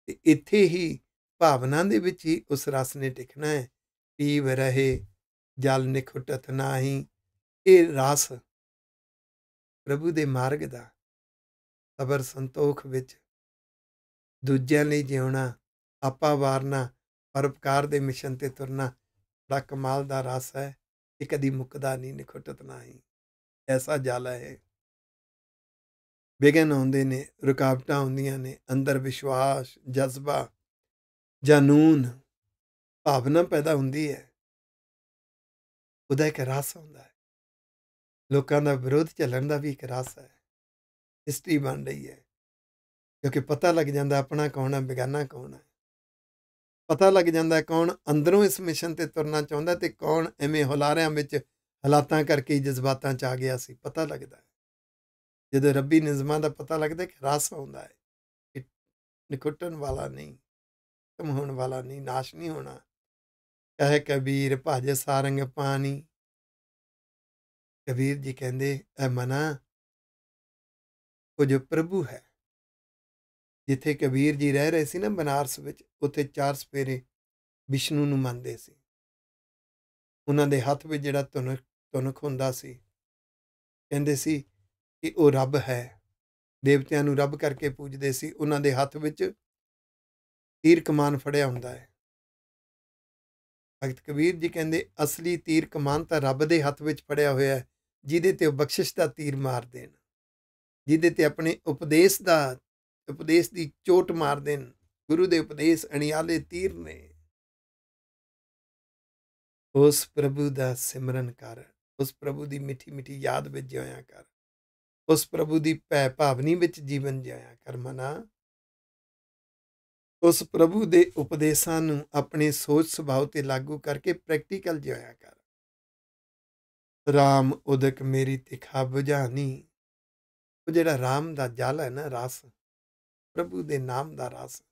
[SPEAKER 2] ਤੇ ਇੱਥੇ ਹੀ ਭਾਵਨਾ ਦੇ ਵਿੱਚ ਹੀ ਉਸ ਰਸ ਨੇ ਟਿਕਣਾ ਹੈ। ਪੀਵ ਰਹੇ, ਜਲ ਨਿਖੁਟਤ ਨਾਹੀ, ਇਹ ਰਸ ਪ੍ਰਭੂ ਦੇ ਮਾਰਗ ਦਾ ਸਬਰ ਸੰਤੋਖ ਵਿੱਚ ਦੂਜਿਆਂ ਲਈ ਜਿਉਣਾ, ਆਪਾ ਵਾਰਨਾ ਪਰਪਕਾਰ ਦੇ ਮਿਸ਼ਨ ਤੇ ਤੁਰਨਾ, ਬੜਾ ਕਮਾਲ ਦਾ ਰਸ ਹੈ। ਇਹ ਕਦੀ ਮੁੱਕਦਾ ਨਹੀਂ ਨਿਖੁਟਤ ਨਹੀਂ ਐਸਾ ਜਲ ਹੈ ਵਿਗਨ ਆਉਂਦੇ ਨੇ ਰੁਕਾਵਟਾਂ ਹੁੰਦੀਆਂ ਨੇ ਅੰਦਰ ਵਿਸ਼ਵਾਸ ਜਜ਼ਬਾ ਜਨੂਨ ਭਾਵਨਾ ਪੈਦਾ ਹੁੰਦੀ ਹੈ ਉਹਦਾ ਇੱਕ ਰਸ ਹੁੰਦਾ ਹੈ ਲੋਕਾਂ ਦਾ ਵਿਰੋਧ ਚੱਲਣ ਦਾ ਵੀ ਇੱਕ ਰਸ ਹੈ ਹਿਸਟਰੀ ਬਣ ਰਹੀ ਹੈ ਕਿਉਂਕਿ ਪਤਾ ਲੱਗ ਜਾਂਦਾ ਆਪਣਾ ਕੌਣ ਹੈ ਬੇਗਾਨਾ ਕੌਣ ਹੈ ਪਤਾ ਲੱਗ ਜਾਂਦਾ ਕੌਣ ਅੰਦਰੋਂ ਇਸ ਮਿਸ਼ਨ ਤੇ ਤੁਰਨਾ ਚਾਹੁੰਦਾ ਤੇ ਕੌਣ ਐਵੇਂ ਹੁਲਾਰਿਆਂ ਵਿੱਚ ਹਾਲਾਤਾਂ ਕਰਕੇ ਜਜ਼ਬਾਤਾਂ ਚ ਆ ਗਿਆ ਸੀ। ਪਤਾ ਲੱਗਦਾ ਹੈ। ਜਦੋਂ ਰੱਬੀ ਨਿਜ਼ਮਾਂ ਦਾ ਪਤਾ ਲੱਗਦਾ ਕਿ ਰਸ ਆਉਂਦਾ ਹੈ ਨਿਕਟਣ ਵਾਲਾ ਨਹੀਂ ਖਤਮ ਹੋਣ ਵਾਲਾ ਨਹੀਂ, ਨਾਸ਼ ਨਹੀਂ ਹੋਣਾ। ਕਹੇ ਕਬੀਰ, ਭਜ ਸਾਰੰਗ ਪਾਣੀ। ਕਬੀਰ ਜੀ ਕਹਿੰਦੇ, ਐ ਮਨਾ, ਕੁਝ ਪ੍ਰਭੂ ਹੈ। ਜਿੱਥੇ ਕਬੀਰ ਜੀ ਰਹਿ ਰਹੇ ਸੀ ਨਾ ਬਨਾਰਸ ਵਿੱਚ, ਉੱਥੇ ਚਾਰ ਸਪੇਰੇ ਵਿਸ਼ਨੂੰ ਨੂੰ ਮੰਨਦੇ ਸੀ। ਉਹਨਾਂ ਦੇ ਹੱਥ ਵਿੱਚ ਜਿਹੜਾ ਤੁਨਕ ਤੁਨਕ ਹੁੰਦਾ ਸੀ, ਕਹਿੰਦੇ ਸੀ ਕਿ ਉਹ ਰੱਬ ਹੈ। ਦੇਵਤਿਆਂ ਨੂੰ ਰੱਬ ਕਰਕੇ ਪੂਜਦੇ ਸੀ, ਉਹਨਾਂ ਦੇ ਹੱਥ ਵਿੱਚ ਤੀਰ ਕਮਾਨ ਫੜਿਆ ਹੁੰਦਾ ਹੈ। ਭਗਤ ਕਬੀਰ ਜੀ ਕਹਿੰਦੇ, ਅਸਲੀ ਤੀਰ ਕਮਾਨ ਤਾਂ ਰੱਬ ਦੇ ਹੱਥ ਵਿੱਚ ਫੜਿਆ ਹੋਇਆ ਹੈ, ਜਿਹਦੇ ਤੇ ਉਹ ਬਖਸ਼ਿਸ਼ ਦਾ ਤੀਰ ਮਾਰ ਦੇਣ, ਜਿਹਦੇ ਤੇ ਆਪਣੇ ਉਪਦੇਸ਼ ਦਾ ਉਪਦੇਸ਼ ਦੀ ਚੋਟ ਮਾਰ ਦੇਣ। ਗੁਰੂ ਦੇ ਉਪਦੇਸ਼ ਅਣਿਆਲੇ ਤੀਰ ਨੇ। ਉਸ ਪ੍ਰਭੂ ਦਾ ਸਿਮਰਨ ਕਰ। ਉਸ ਪ੍ਰਭੂ ਦੀ ਮਿੱਠੀ ਮਿੱਠੀ ਯਾਦ ਵਿੱਚ ਜਿਉਇਆ ਕਰ। ਉਸ ਪ੍ਰਭੂ ਦੀ ਭੈ ਭਾਵਨੀ ਵਿੱਚ ਜੀਵਨ ਜਿਉਇਆ ਕਰ ਮਨਾ। ਉਸ ਪ੍ਰਭੂ ਦੇ ਉਪਦੇਸ਼ਾਂ ਨੂੰ ਆਪਣੇ ਸੋਚ ਸੁਭਾਅ ਤੇ ਲਾਗੂ ਕਰਕੇ ਪ੍ਰੈਕਟੀਕਲ ਜਿਉਇਆ ਕਰ। ਰਾਮ ਉਦਕ ਮੇਰੀ ਤਿਖਾ ਬੁਝਾਨੀ। ਉਹ ਜਿਹੜਾ ਰਾਮ ਦਾ ਜਲ ਹੈ ਨਾ, ਰਸ। ਪ੍ਰਭੂ ਦੇ ਨਾਮ ਦਾ ਰਸ।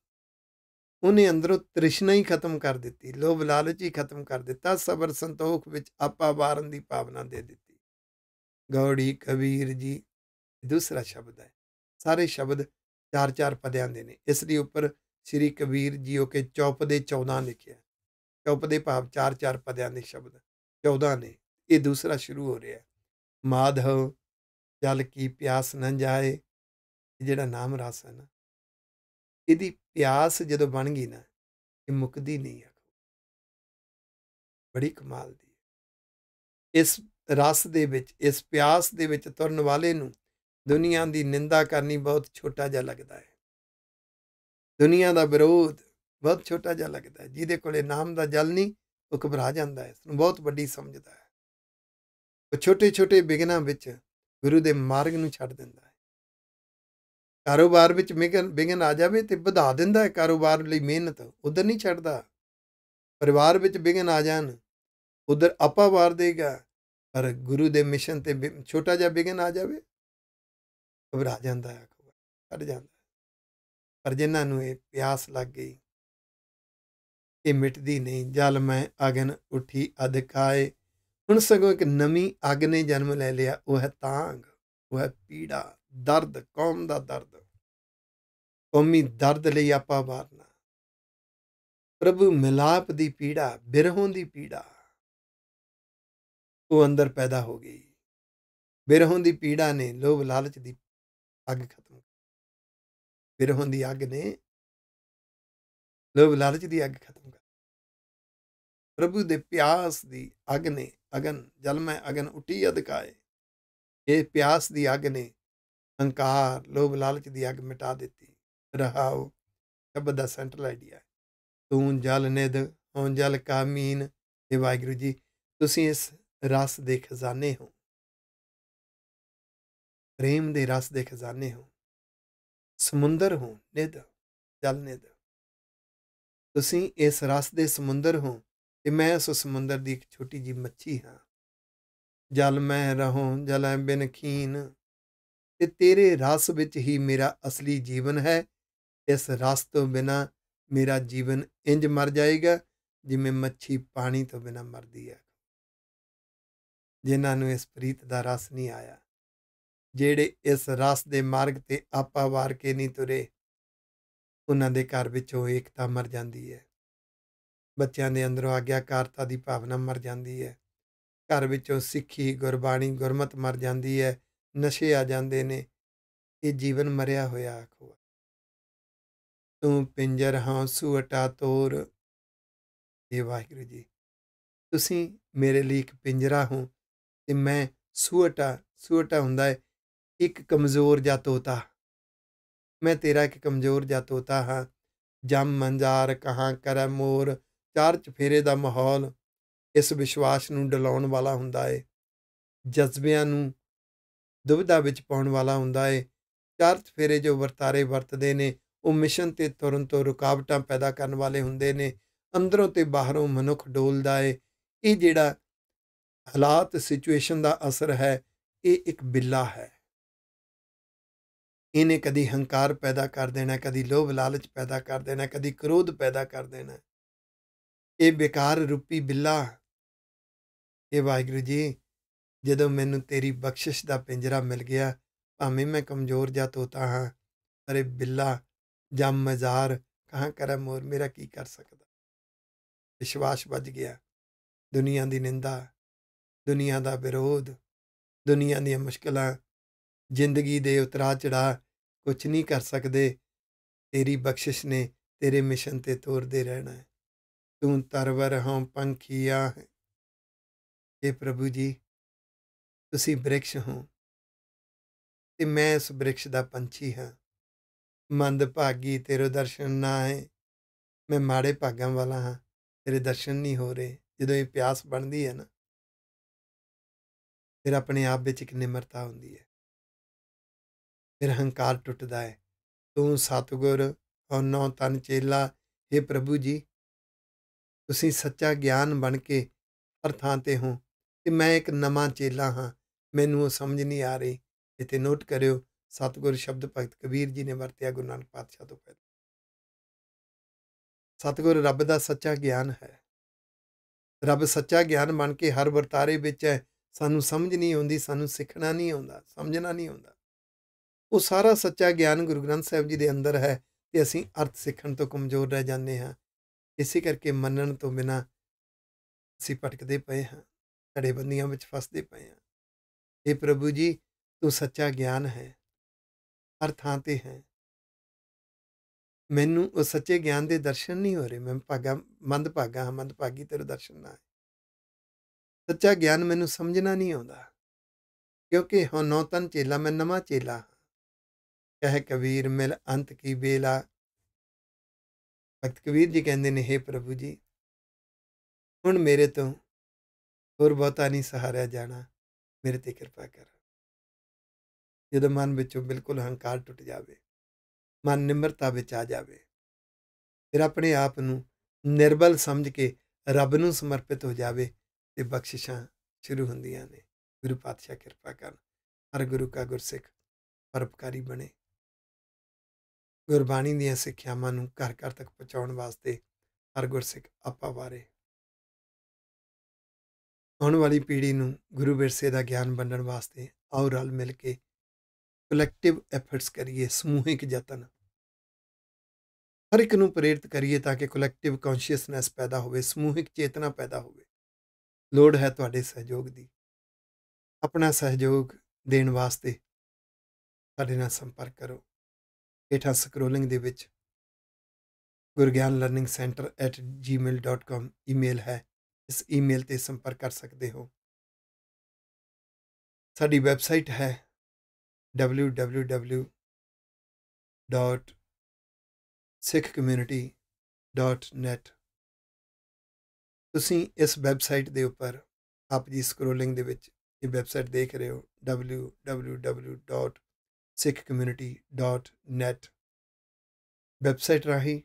[SPEAKER 2] ਉਹਨੇ ਅੰਦਰੋਂ ਤ੍ਰਿਸ਼ਨਾ ਹੀ ਖਤਮ ਕਰ ਦਿੱਤੀ, ਲੋਭ ਲਾਲਚ ਹੀ ਖਤਮ ਕਰ ਦਿੱਤਾ, ਸਬਰ ਸੰਤੋਖ ਵਿੱਚ ਆਪਾ ਵਾਰਨ ਦੀ ਭਾਵਨਾ ਦੇ ਦਿੱਤੀ। ਗੌੜੀ, ਕਬੀਰ ਜੀ, ਦੂਸਰਾ ਸ਼ਬਦ ਹੈ। ਸਾਰੇ ਸ਼ਬਦ ਚਾਰ ਚਾਰ ਪਦਿਆਂ ਦੇ ਨੇ। ਇਸ ਲਈ ਉੱਪਰ ਸ੍ਰੀ ਕਬੀਰ ਜੀਓ ਕੇ ਚੌਪ ਦੇ 14 ਲਿਖਿਆ ਚੌਪ ਦੇ ਭਾਵ ਚਾਰ ਚਾਰ ਪਦਿਆਂ ਦੇ ਸ਼ਬਦ 14 ਨੇ। ਇਹ ਦੂਸਰਾ ਸ਼ੁਰੂ ਹੋ ਰਿਹਾ ਮਾਧਵ ਜਲ ਕੀ ਪਿਆਸ ਨਾ ਜਾਏ ਜਿਹੜਾ ਨਾਮ ਰਸ ਹੈ ਨਾ ਇਹਦੀ ਪਿਆਸ ਜਦੋਂ ਬਣ ਗਈ ਨਾ, ਇਹ ਮੁਕਦੀ ਨਹੀਂ ਆਖੋ ਬੜੀ ਕਮਾਲ ਦੀ ਹੈ। ਇਸ ਰਸ ਦੇ ਵਿੱਚ, ਇਸ ਪਿਆਸ ਦੇ ਵਿੱਚ ਤੁਰਨ ਵਾਲੇ ਨੂੰ ਦੁਨੀਆ ਦੀ ਨਿੰਦਾ ਕਰਨੀ ਬਹੁਤ ਛੋਟਾ ਜਿਹਾ ਲੱਗਦਾ ਹੈ। ਦੁਨੀਆ ਦਾ ਵਿਰੋਧ ਬਹੁਤ ਛੋਟਾ ਜਿਹਾ ਲੱਗਦਾ ਹੈ, ਜਿਹਦੇ ਕੋਲੇ ਨਾਮ ਦਾ ਜਲ ਨਹੀਂ, ਉਹ ਘਬਰਾ ਜਾਂਦਾ ਹੈ, ਇਸ ਨੂੰ ਬਹੁਤ ਵੱਡੀ ਸਮਝਦਾ ਹੈ। ਉਹ ਛੋਟੇ ਛੋਟੇ ਬਿਗਨਾਂ ਵਿੱਚ ਗੁਰੂ ਦੇ ਮਾਰਗ ਨੂੰ ਛੱਡ ਦਿੰਦਾ ਕਾਰੋਬਾਰ ਵਿੱਚ ਵਿਘਨ ਵਿਘਨ ਆ ਜਾਵੇ ਤੇ ਵਧਾ ਦਿੰਦਾ ਹੈ ਕਾਰੋਬਾਰ ਲਈ ਮਿਹਨਤ, ਉਧਰ ਨਹੀਂ ਛੱਡਦਾ। ਪਰਿਵਾਰ ਵਿੱਚ ਵਿਘਨ ਆ ਜਾਣ, ਉਧਰ ਆਪਾ ਵਾਰ ਦੇਗਾ, ਪਰ ਗੁਰੂ ਦੇ ਮਿਸ਼ਨ ਤੇ ਛੋਟਾ ਜਿਹਾ ਵਿਘਨ ਆ ਜਾਵੇ, ਘਬਰਾ ਜਾਂਦਾ ਹੈ ਛੱਡ ਜਾਂਦਾ ਪਰ ਜਿਨ੍ਹਾਂ ਨੂੰ ਇਹ ਪਿਆਸ ਲੱਗ ਗਈ, ਇਹ ਮਿਟਦੀ ਨਹੀਂ, ਜਲ ਮੈਂ ਅਗਨ ਉਠੀ ਅਧਕਾਏ ਹੁਣ ਸਗੋਂ ਇੱਕ ਨਵੀਂ ਅੱਗ ਨੇ ਜਨਮ ਲੈ ਲਿਆ, ਉਹ ਹੈ ਤਾਂਗ ਉਹ ਹੈ ਪੀੜਾ। ਦਰਦ, ਕੌਮ ਦਾ ਦਰਦ। ਕੌਮੀ ਦਰਦ ਲਈ ਆਪਾਂ ਵਾਰਨਾ। ਪ੍ਰਭੂ ਮਿਲਾਪ ਦੀ ਪੀੜਾ, ਬਿਰਹੋਂ ਦੀ ਪੀੜਾ, ਉਹ ਅੰਦਰ ਪੈਦਾ ਹੋ ਗਈ। ਬਿਰਹੋਂ ਦੀ ਪੀੜਾ ਨੇ ਲੋਭ ਲਾਲਚ ਦੀ ਅੱਗ ਖਤਮ ਬਿਰਹੋਂ ਦੀ ਅੱਗ ਨੇ ਲੋਭ ਲਾਲਚ ਦੀ ਅੱਗ ਖਤਮ ਕਰ ਪ੍ਰਭੂ ਦੇ ਪਿਆਸ ਦੀ ਅੱਗ ਨੇ ਅਗਨ, ਜਲ ਮੈਂ ਅਗਨ ਉਟੀ ਅਧਕਾਏ। ਇਹ ਪਿਆਸ ਦੀ ਅੱਗ ਨੇ ਹੰਕਾਰ, ਲੋਭ ਲਾਲਚ ਦੀ ਅੱਗ ਮਿਟਾ ਦਿੱਤੀ। ਰਹਾਉ ਸ਼ਬਦ ਦਾ ਸੈਂਟਰਲ ਆਈਡੀਆ ਤੂੰ ਜਲ ਨਿਦ ਹਉ ਜਲ ਕਾ ਇਹ ਵਾਹਿਗੁਰੂ ਜੀ, ਤੁਸੀਂ ਇਸ ਰਸ ਦੇ ਖਜ਼ਾਨੇ ਹੋ। ਪ੍ਰੇਮ ਦੇ ਰਸ ਦੇ ਖਜ਼ਾਨੇ ਹੋ। ਸਮੁੰਦਰ ਹੋ ਨਿਦ ਜਲ ਨਿਦ ਤੁਸੀਂ ਇਸ ਰਸ ਦੇ ਸਮੁੰਦਰ ਹੋ ਤੇ ਮੈਂ ਉਸ ਸਮੁੰਦਰ ਦੀ ਇੱਕ ਛੋਟੀ ਜੀ ਮੱਛੀ ਹਾਂ। ਜਲ ਮੈਂ ਰਹੂੰ ਜਲੈ ਬਿਨ ਖੀਨ। ਤੇ ਤੇਰੇ ਰਸ ਵਿੱਚ ਹੀ ਮੇਰਾ ਅਸਲੀ ਜੀਵਨ ਹੈ। ਇਸ ਰਸ ਤੋਂ ਬਿਨਾ ਮੇਰਾ ਜੀਵਨ ਇੰਜ ਮਰ ਜਾਏਗਾ, ਜਿਵੇਂ ਮੱਛੀ ਪਾਣੀ ਤੋਂ ਬਿਨਾ ਮਰਦੀ ਹੈ। ਜਿਨ੍ਹਾਂ ਨੂੰ ਇਸ ਪ੍ਰੀਤ ਦਾ ਰਸ ਨਹੀਂ ਆਇਆ, ਜਿਹੜੇ ਇਸ ਰਸ ਦੇ ਮਾਰਗ ਤੇ ਆਪਾ ਵਾਰ ਕੇ ਨਹੀਂ ਤੁਰੇ, ਉਹਨਾਂ ਦੇ ਘਰ ਵਿੱਚੋਂ ਏਕਤਾ ਮਰ ਜਾਂਦੀ ਹੈ। ਬੱਚਿਆਂ ਦੇ ਅੰਦਰੋਂ ਆਗਿਆਕਾਰਤਾ ਦੀ ਭਾਵਨਾ ਮਰ ਜਾਂਦੀ ਹੈ। ਘਰ ਵਿੱਚੋਂ ਸਿੱਖੀ, ਗੁਰਬਾਣੀ, ਗੁਰਮਤ ਮਰ ਜਾਂਦੀ ਹੈ। ਨਸ਼ੇ ਆ ਜਾਂਦੇ ਨੇ ਇਹ ਜੀਵਨ ਮਰਿਆ ਹੋਇਆ ਆਖੋ। ਤੂੰ ਪਿੰਜਰ ਹਾਂ ਸੂਟਾ ਤੋਰ ਇਹ ਵਾਹਿਗੁਰੂ ਜੀ, ਤੁਸੀਂ ਮੇਰੇ ਲਈ ਇੱਕ ਪਿੰਜਰਾ ਹੋ ਤੇ ਮੈਂ ਸੂਟਾ ਸੁਹਟਾ ਹੁੰਦਾ ਹੈ, ਇੱਕ ਕਮਜ਼ੋਰ ਜਾਂ ਤੋਤਾ। ਮੈਂ ਤੇਰਾ ਇੱਕ ਕਮਜ਼ੋਰ ਜਾਂ ਤੋਤਾ ਹਾਂ। ਜਮ, ਮੰਜ਼ਾਰ, ਕਹਾਂ ਕਰ ਮੋਰ, ਚਾਰ ਚਫੇਰੇ ਦਾ ਮਾਹੌਲ ਇਸ ਵਿਸ਼ਵਾਸ ਨੂੰ ਡਲਾਉਣ ਵਾਲਾ ਹੁੰਦਾ ਏ ਜਜ਼ਬਿਆਂ ਨੂੰ ਦੁਬਿਧਾ ਵਿੱਚ ਪਾਉਣ ਵਾਲਾ ਹੁੰਦਾ ਏ। ਚਾਰ ਫੇਰੇ ਜੋ ਵਰਤਾਰੇ ਵਰਤਦੇ ਨੇ, ਉਹ ਮਿਸ਼ਨ ਤੇ ਤੁਰਨ ਤੋਂ ਰੁਕਾਵਟਾਂ ਪੈਦਾ ਕਰਨ ਵਾਲੇ ਹੁੰਦੇ ਨੇ। ਅੰਦਰੋਂ ਤੇ ਬਾਹਰੋਂ ਮਨੁੱਖ ਡੋਲਦਾ ਏ। ਇਹ ਜਿਹੜਾ ਹਾਲਾਤ, ਸਿਚੁਏਸ਼ਨ ਦਾ ਅਸਰ ਹੈ, ਇਹ ਇੱਕ ਬਿੱਲਾ ਹੈ। ਇਹਨੇ ਕਦੀ ਹੰਕਾਰ ਪੈਦਾ ਕਰ ਦੇਣਾ, ਕਦੀ ਲੋਭ ਲਾਲਚ ਪੈਦਾ ਕਰ ਦੇਣਾ, ਕਦੀ ਕ੍ਰੋਧ ਪੈਦਾ ਕਰ ਦੇਣਾ। ਇਹ ਬੇਕਾਰ ਰੂਪੀ ਬਿੱਲਾ। ਇਹ ਵਾਹਿਗੁਰੂ ਜੀ ਜਦੋਂ ਮੈਨੂੰ ਤੇਰੀ ਬਖਸ਼ਿਸ਼ ਦਾ ਪਿੰਜਰਾ ਮਿਲ ਗਿਆ, ਭਾਵੇਂ ਮੈਂ ਕਮਜ਼ੋਰ ਜਾਂ ਤੋਤਾ ਹਾਂ ਅਰੇ ਬਿੱਲਾ ਜਾਂ ਮਜ਼ਾਰ ਕਹਾਂ ਕਰੇ ਮੋਰ ਮੇਰਾ ਕੀ ਕਰ ਸਕਦਾ? ਵਿਸ਼ਵਾਸ ਵੱਜ ਗਿਆ। ਦੁਨੀਆ ਦੀ ਨਿੰਦਾ, ਦੁਨੀਆ ਦਾ ਵਿਰੋਧ, ਦੁਨੀਆ ਦੀਆਂ ਮੁਸ਼ਕਲਾਂ, ਜ਼ਿੰਦਗੀ ਦੇ ਉਤਰਾ ਚੜਾ ਕੁਝ ਨਹੀਂ ਕਰ ਸਕਦੇ। ਤੇਰੀ ਬਖਸ਼ਿਸ਼ ਨੇ ਤੇਰੇ ਮਿਸ਼ਨ ਤੇ ਤੋਰਦੇ ਰਹਿਣਾ ਹੈ। ਤੂੰ ਤਰਵਰ ਹਾਂ ਪੰਖੀਆ ਹੈ। ਇਹ ਪ੍ਰਭੂ ਜੀ ਤੁਸੀਂ ਬ੍ਰਿਕਸ਼ ਹੋ। ਤੇ ਮੈਂ ਇਸ ਬ੍ਰਿਕਸ਼ ਦਾ ਪੰਛੀ ਹਾਂ। ਮੰਦ ਭਾਗੀ, ਤੇਰੇ ਦਰਸ਼ਨ ਨਾ ਹੈ ਮੈਂ ਮਾੜੇ ਭਾਗਾਂ ਵਾਲਾ ਹਾਂ, ਤੇਰੇ ਦਰਸ਼ਨ ਨਹੀਂ ਹੋ ਰਹੇ। ਜਦੋਂ ਇਹ ਪਿਆਸ ਬਣਦੀ ਹੈ ਨਾ। ਫਿਰ ਆਪਣੇ ਆਪ ਵਿੱਚ ਇੱਕ ਨਿਮਰਤਾ ਹੁੰਦੀ ਹੈ। ਫਿਰ ਹੰਕਾਰ ਟੁੱਟਦਾ ਹੈ। ਤੂੰ ਸਤਗੁਰ ਨੌ ਤਨ ਚੇਲਾ हे ਪ੍ਰਭੂ ਜੀ। ਤੁਸੀਂ ਸੱਚਾ ਗਿਆਨ ਬਣ ਕੇ ਹਰ ਥਾਂ ਤੇ ਹੋ। ਤੇ ਮੈਂ ਇੱਕ ਨਵਾਂ ਚੇਲਾ ਹਾਂ। ਮੈਨੂੰ ਉਹ ਸਮਝ ਨਹੀਂ ਆ ਰਹੀ। ਇੱਥੇ ਨੋਟ ਕਰਿਓ, ਸਤਗੁਰ ਸ਼ਬਦ ਭਗਤ ਕਬੀਰ ਜੀ ਨੇ ਵਰਤਿਆ ਗੁਰੂ ਨਾਨਕ ਪਾਤਸ਼ਾਹ ਤੋਂ ਪਹਿਲਾਂ। ਸਤਗੁਰ, ਰੱਬ ਦਾ ਸੱਚਾ ਗਿਆਨ ਹੈ। ਰੱਬ ਸੱਚਾ ਗਿਆਨ ਬਣ ਕੇ ਹਰ ਵਰਤਾਰੇ ਵਿੱਚ ਹੈ। ਸਾਨੂੰ ਸਮਝ ਨਹੀਂ ਆਉਂਦੀ, ਸਾਨੂੰ ਸਿੱਖਣਾ ਨਹੀਂ ਆਉਂਦਾ, ਸਮਝਣਾ ਨਹੀਂ ਆਉਂਦਾ। ਉਹ ਸਾਰਾ ਸੱਚਾ ਗਿਆਨ ਗੁਰੂ ਗ੍ਰੰਥ ਸਾਹਿਬ ਜੀ ਦੇ ਅੰਦਰ ਹੈ ਤੇ ਅਸੀਂ ਅਰਥ ਸਿੱਖਣ ਤੋਂ ਕਮਜ਼ੋਰ ਰਹਿ ਜਾਂਦੇ ਹਾਂ। ਇਸੇ ਕਰਕੇ ਮੰਨਣ ਤੋਂ ਬਿਨਾ ਅਸੀਂ ਭਟਕਦੇ ਪਏ ਹਾਂ, ਧੜੇਬੰਦੀਆਂ ਵਿੱਚ ਫਸਦੇ ਪਏ ਹਾਂ। ਇਹ ਪ੍ਰਭੂ ਜੀ ਤੂੰ ਸੱਚਾ ਗਿਆਨ ਹੈ ਹਰ ਥਾਂ ਤੇ ਹੈ ਮੈਨੂੰ ਉਹ ਸੱਚੇ ਗਿਆਨ ਦੇ ਦਰਸ਼ਨ ਨਹੀਂ ਹੋ ਰਹੇ ਮੈਂ ਭਾਗਾ ਮੰਦ ਭਾਗਾ ਹਾਂ ਮੰਦ ਭਾਗੀ ਤੇਰੇ ਦਰਸ਼ਨ ਨਾ ਹੈ ਸੱਚਾ ਗਿਆਨ ਮੈਨੂੰ ਸਮਝਣਾ ਨਹੀਂ ਆਉਂਦਾ ਕਿਉਂਕਿ ਹੁਣ ਨੌ ਤਨ ਚੇਲਾ ਮੈਂ ਨਵਾਂ ਚੇਲਾ ਕਹੇ ਕਬੀਰ ਮਿਲ ਅੰਤ ਕੀ ਬੇਲਾ ਭਗਤ ਕਬੀਰ ਜੀ ਕਹਿੰਦੇ ਨੇ हे ਪ੍ਰਭੂ ਜੀ ਹੁਣ ਮੇਰੇ ਤੋਂ ਹੋਰ ਬਹੁਤਾ ਨਹੀਂ ਸਹਾਰਿਆ ਜਾਣਾ ਮੇਰੇ ਤੇ ਕਿਰਪਾ ਕਰ। ਜਦੋਂ ਮਨ ਵਿੱਚੋਂ ਬਿਲਕੁਲ ਹੰਕਾਰ ਟੁੱਟ ਜਾਵੇ, ਮਨ ਨਿਮਰਤਾ ਵਿੱਚ ਆ ਜਾਵੇ, ਫਿਰ ਆਪਣੇ ਆਪ ਨੂੰ ਨਿਰਬਲ ਸਮਝ ਕੇ ਰੱਬ ਨੂੰ ਸਮਰਪਿਤ ਹੋ ਜਾਵੇ ਤੇ ਬਖਸ਼ਿਸ਼ਾਂ ਸ਼ੁਰੂ ਹੁੰਦੀਆਂ ਨੇ। ਗੁਰੂ ਪਾਤਸ਼ਾਹ ਕਿਰਪਾ ਕਰਨ, ਹਰ ਗੁਰੂ ਕਾ ਗੁਰਸਿੱਖ ਪਰਪਕਾਰੀ ਬਣੇ। ਗੁਰਬਾਣੀ ਦੀਆਂ ਸਿੱਖਿਆਵਾਂ ਨੂੰ ਘਰ ਘਰ ਤੱਕ ਪਹੁੰਚਾਉਣ ਵਾਸਤੇ ਹਰ ਗੁਰਸਿੱਖ ਆਪਾ ਵਾਰੇ ਆਉਣ ਵਾਲੀ ਪੀੜ੍ਹੀ ਨੂੰ ਗੁਰੂ ਵਿਰਸੇ ਦਾ ਗਿਆਨ ਵੰਡਣ ਵਾਸਤੇ ਆਓ ਰਲ ਮਿਲ ਕੇ ਕਲੈਕਟਿਵ ਐਫਰਟਸ ਕਰੀਏ, ਸਮੂਹਿਕ ਯਤਨ। ਹਰ ਇੱਕ ਨੂੰ ਪ੍ਰੇਰਿਤ ਕਰੀਏ ਤਾਂ ਕਿ ਕਲੈਕਟਿਵ ਕੌਨਸ਼ੀਅਸਨੈਸ ਪੈਦਾ ਹੋਵੇ, ਸਮੂਹਿਕ ਚੇਤਨਾ ਪੈਦਾ ਹੋਵੇ। ਲੋੜ ਹੈ ਤੁਹਾਡੇ ਸਹਿਯੋਗ ਦੀ। ਆਪਣਾ ਸਹਿਯੋਗ ਦੇਣ ਵਾਸਤੇ ਸਾਡੇ ਨਾਲ ਸੰਪਰਕ ਕਰੋ। ਹੇਠਾਂ ਸਕਰੋਲਿੰਗ ਦੇ ਵਿੱਚ Gurgyan learning centre @gmail.com email ਹੈ। ਇਸ ਈਮੇਲ ਤੇ ਸੰਪਰਕ ਕਰ ਸਕਦੇ ਹੋ। ਸਾਡੀ ਵੈਬਸਾਈਟ ਹੈ www.sikhcommunity.net ਤੁਸੀਂ ਇਸ ਵੈਬਸਾਈਟ ਦੇ ਉੱਪਰ ਆਪ ਜੀ ਸਕਰੋਲਿੰਗ ਦੇ ਵਿੱਚ ਇਹ ਵੈਬਸਾਈਟ ਦੇਖ ਰਹੇ ਹੋ www.sikhcommunity.net ਵੈਬਸਾਈਟ ਰਾਹੀਂ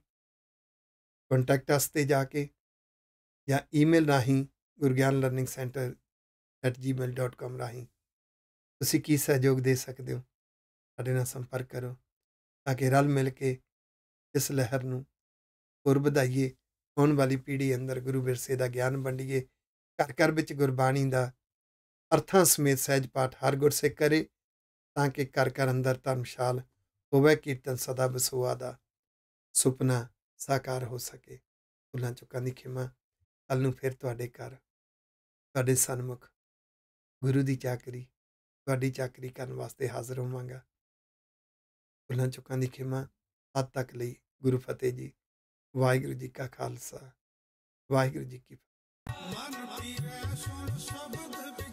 [SPEAKER 2] ਕੰਟੈਕਟ ਅਸ ਤੇ ਜਾ ਕੇ ਜਾਂ ਈਮੇਲ ਰਾਹੀਂ ਗੁਰਗਿਆਨ ਲਰਨਿੰਗ ਸੈਂਟਰ @gmail.com ਰਾਹੀਂ ਤੁਸੀਂ ਕੀ ਸਹਿਯੋਗ ਦੇ ਸਕਦੇ ਹੋ? ਸਾਡੇ ਨਾਲ ਸੰਪਰਕ ਕਰੋ ਤਾਂ ਕਿ ਰਲ ਮਿਲ ਕੇ ਇਸ ਲਹਿਰ ਨੂੰ ਹੋਰ ਵਧਾਈਏ, ਆਉਣ ਵਾਲੀ ਪੀੜ੍ਹੀ ਅੰਦਰ ਗੁਰੂ ਵਿਰਸੇ ਦਾ ਗਿਆਨ ਵੰਡੀਏ ਘਰ ਘਰ ਵਿੱਚ ਗੁਰਬਾਣੀ ਦਾ ਅਰਥਾਂ ਸਮੇਤ ਸਹਿਜ ਪਾਠ ਹਰ ਗੁਰਸਿੱਖ ਕਰੇ ਤਾਂ ਕਿ ਘਰ ਘਰ ਅੰਦਰ ਧਰਮਸ਼ਾਲ ਹੋਵੇ, ਕੀਰਤਨ ਸਦਾ ਬਸੋਆ ਦਾ ਸੁਪਨਾ ਸਾਕਾਰ ਹੋ ਸਕੇ। ਭੁੱਲਾਂ ਚੁੱਕਾਂ ਦੀ ਖਿਮਾ ਕੱਲ ਨੂੰ ਫਿਰ ਤੁਹਾਡੇ ਘਰ, ਤੁਹਾਡੇ ਸਨਮੁਖ, ਗੁਰੂ ਦੀ ਚਾਕਰੀ, ਤੁਹਾਡੀ ਚਾਕਰੀ ਕਰਨ ਵਾਸਤੇ ਹਾਜ਼ਰ ਹੋਵਾਂਗਾ। ਭੁੱਲਾਂ ਚੁੱਕਾਂ ਦੀ ਖਿਮਾ ਹੱਦ ਤੱਕ ਲਈ ਗੁਰੂ ਫਤਿਹ ਜੀ, ਵਾਹਿਗੁਰੂ ਜੀ ਕਾ ਖਾਲਸਾ, ਵਾਹਿਗੁਰੂ ਜੀ ਕੀ
[SPEAKER 1] ਮਨ ਪੀਰੇ ਸੁਣ ਸ਼ਬਦ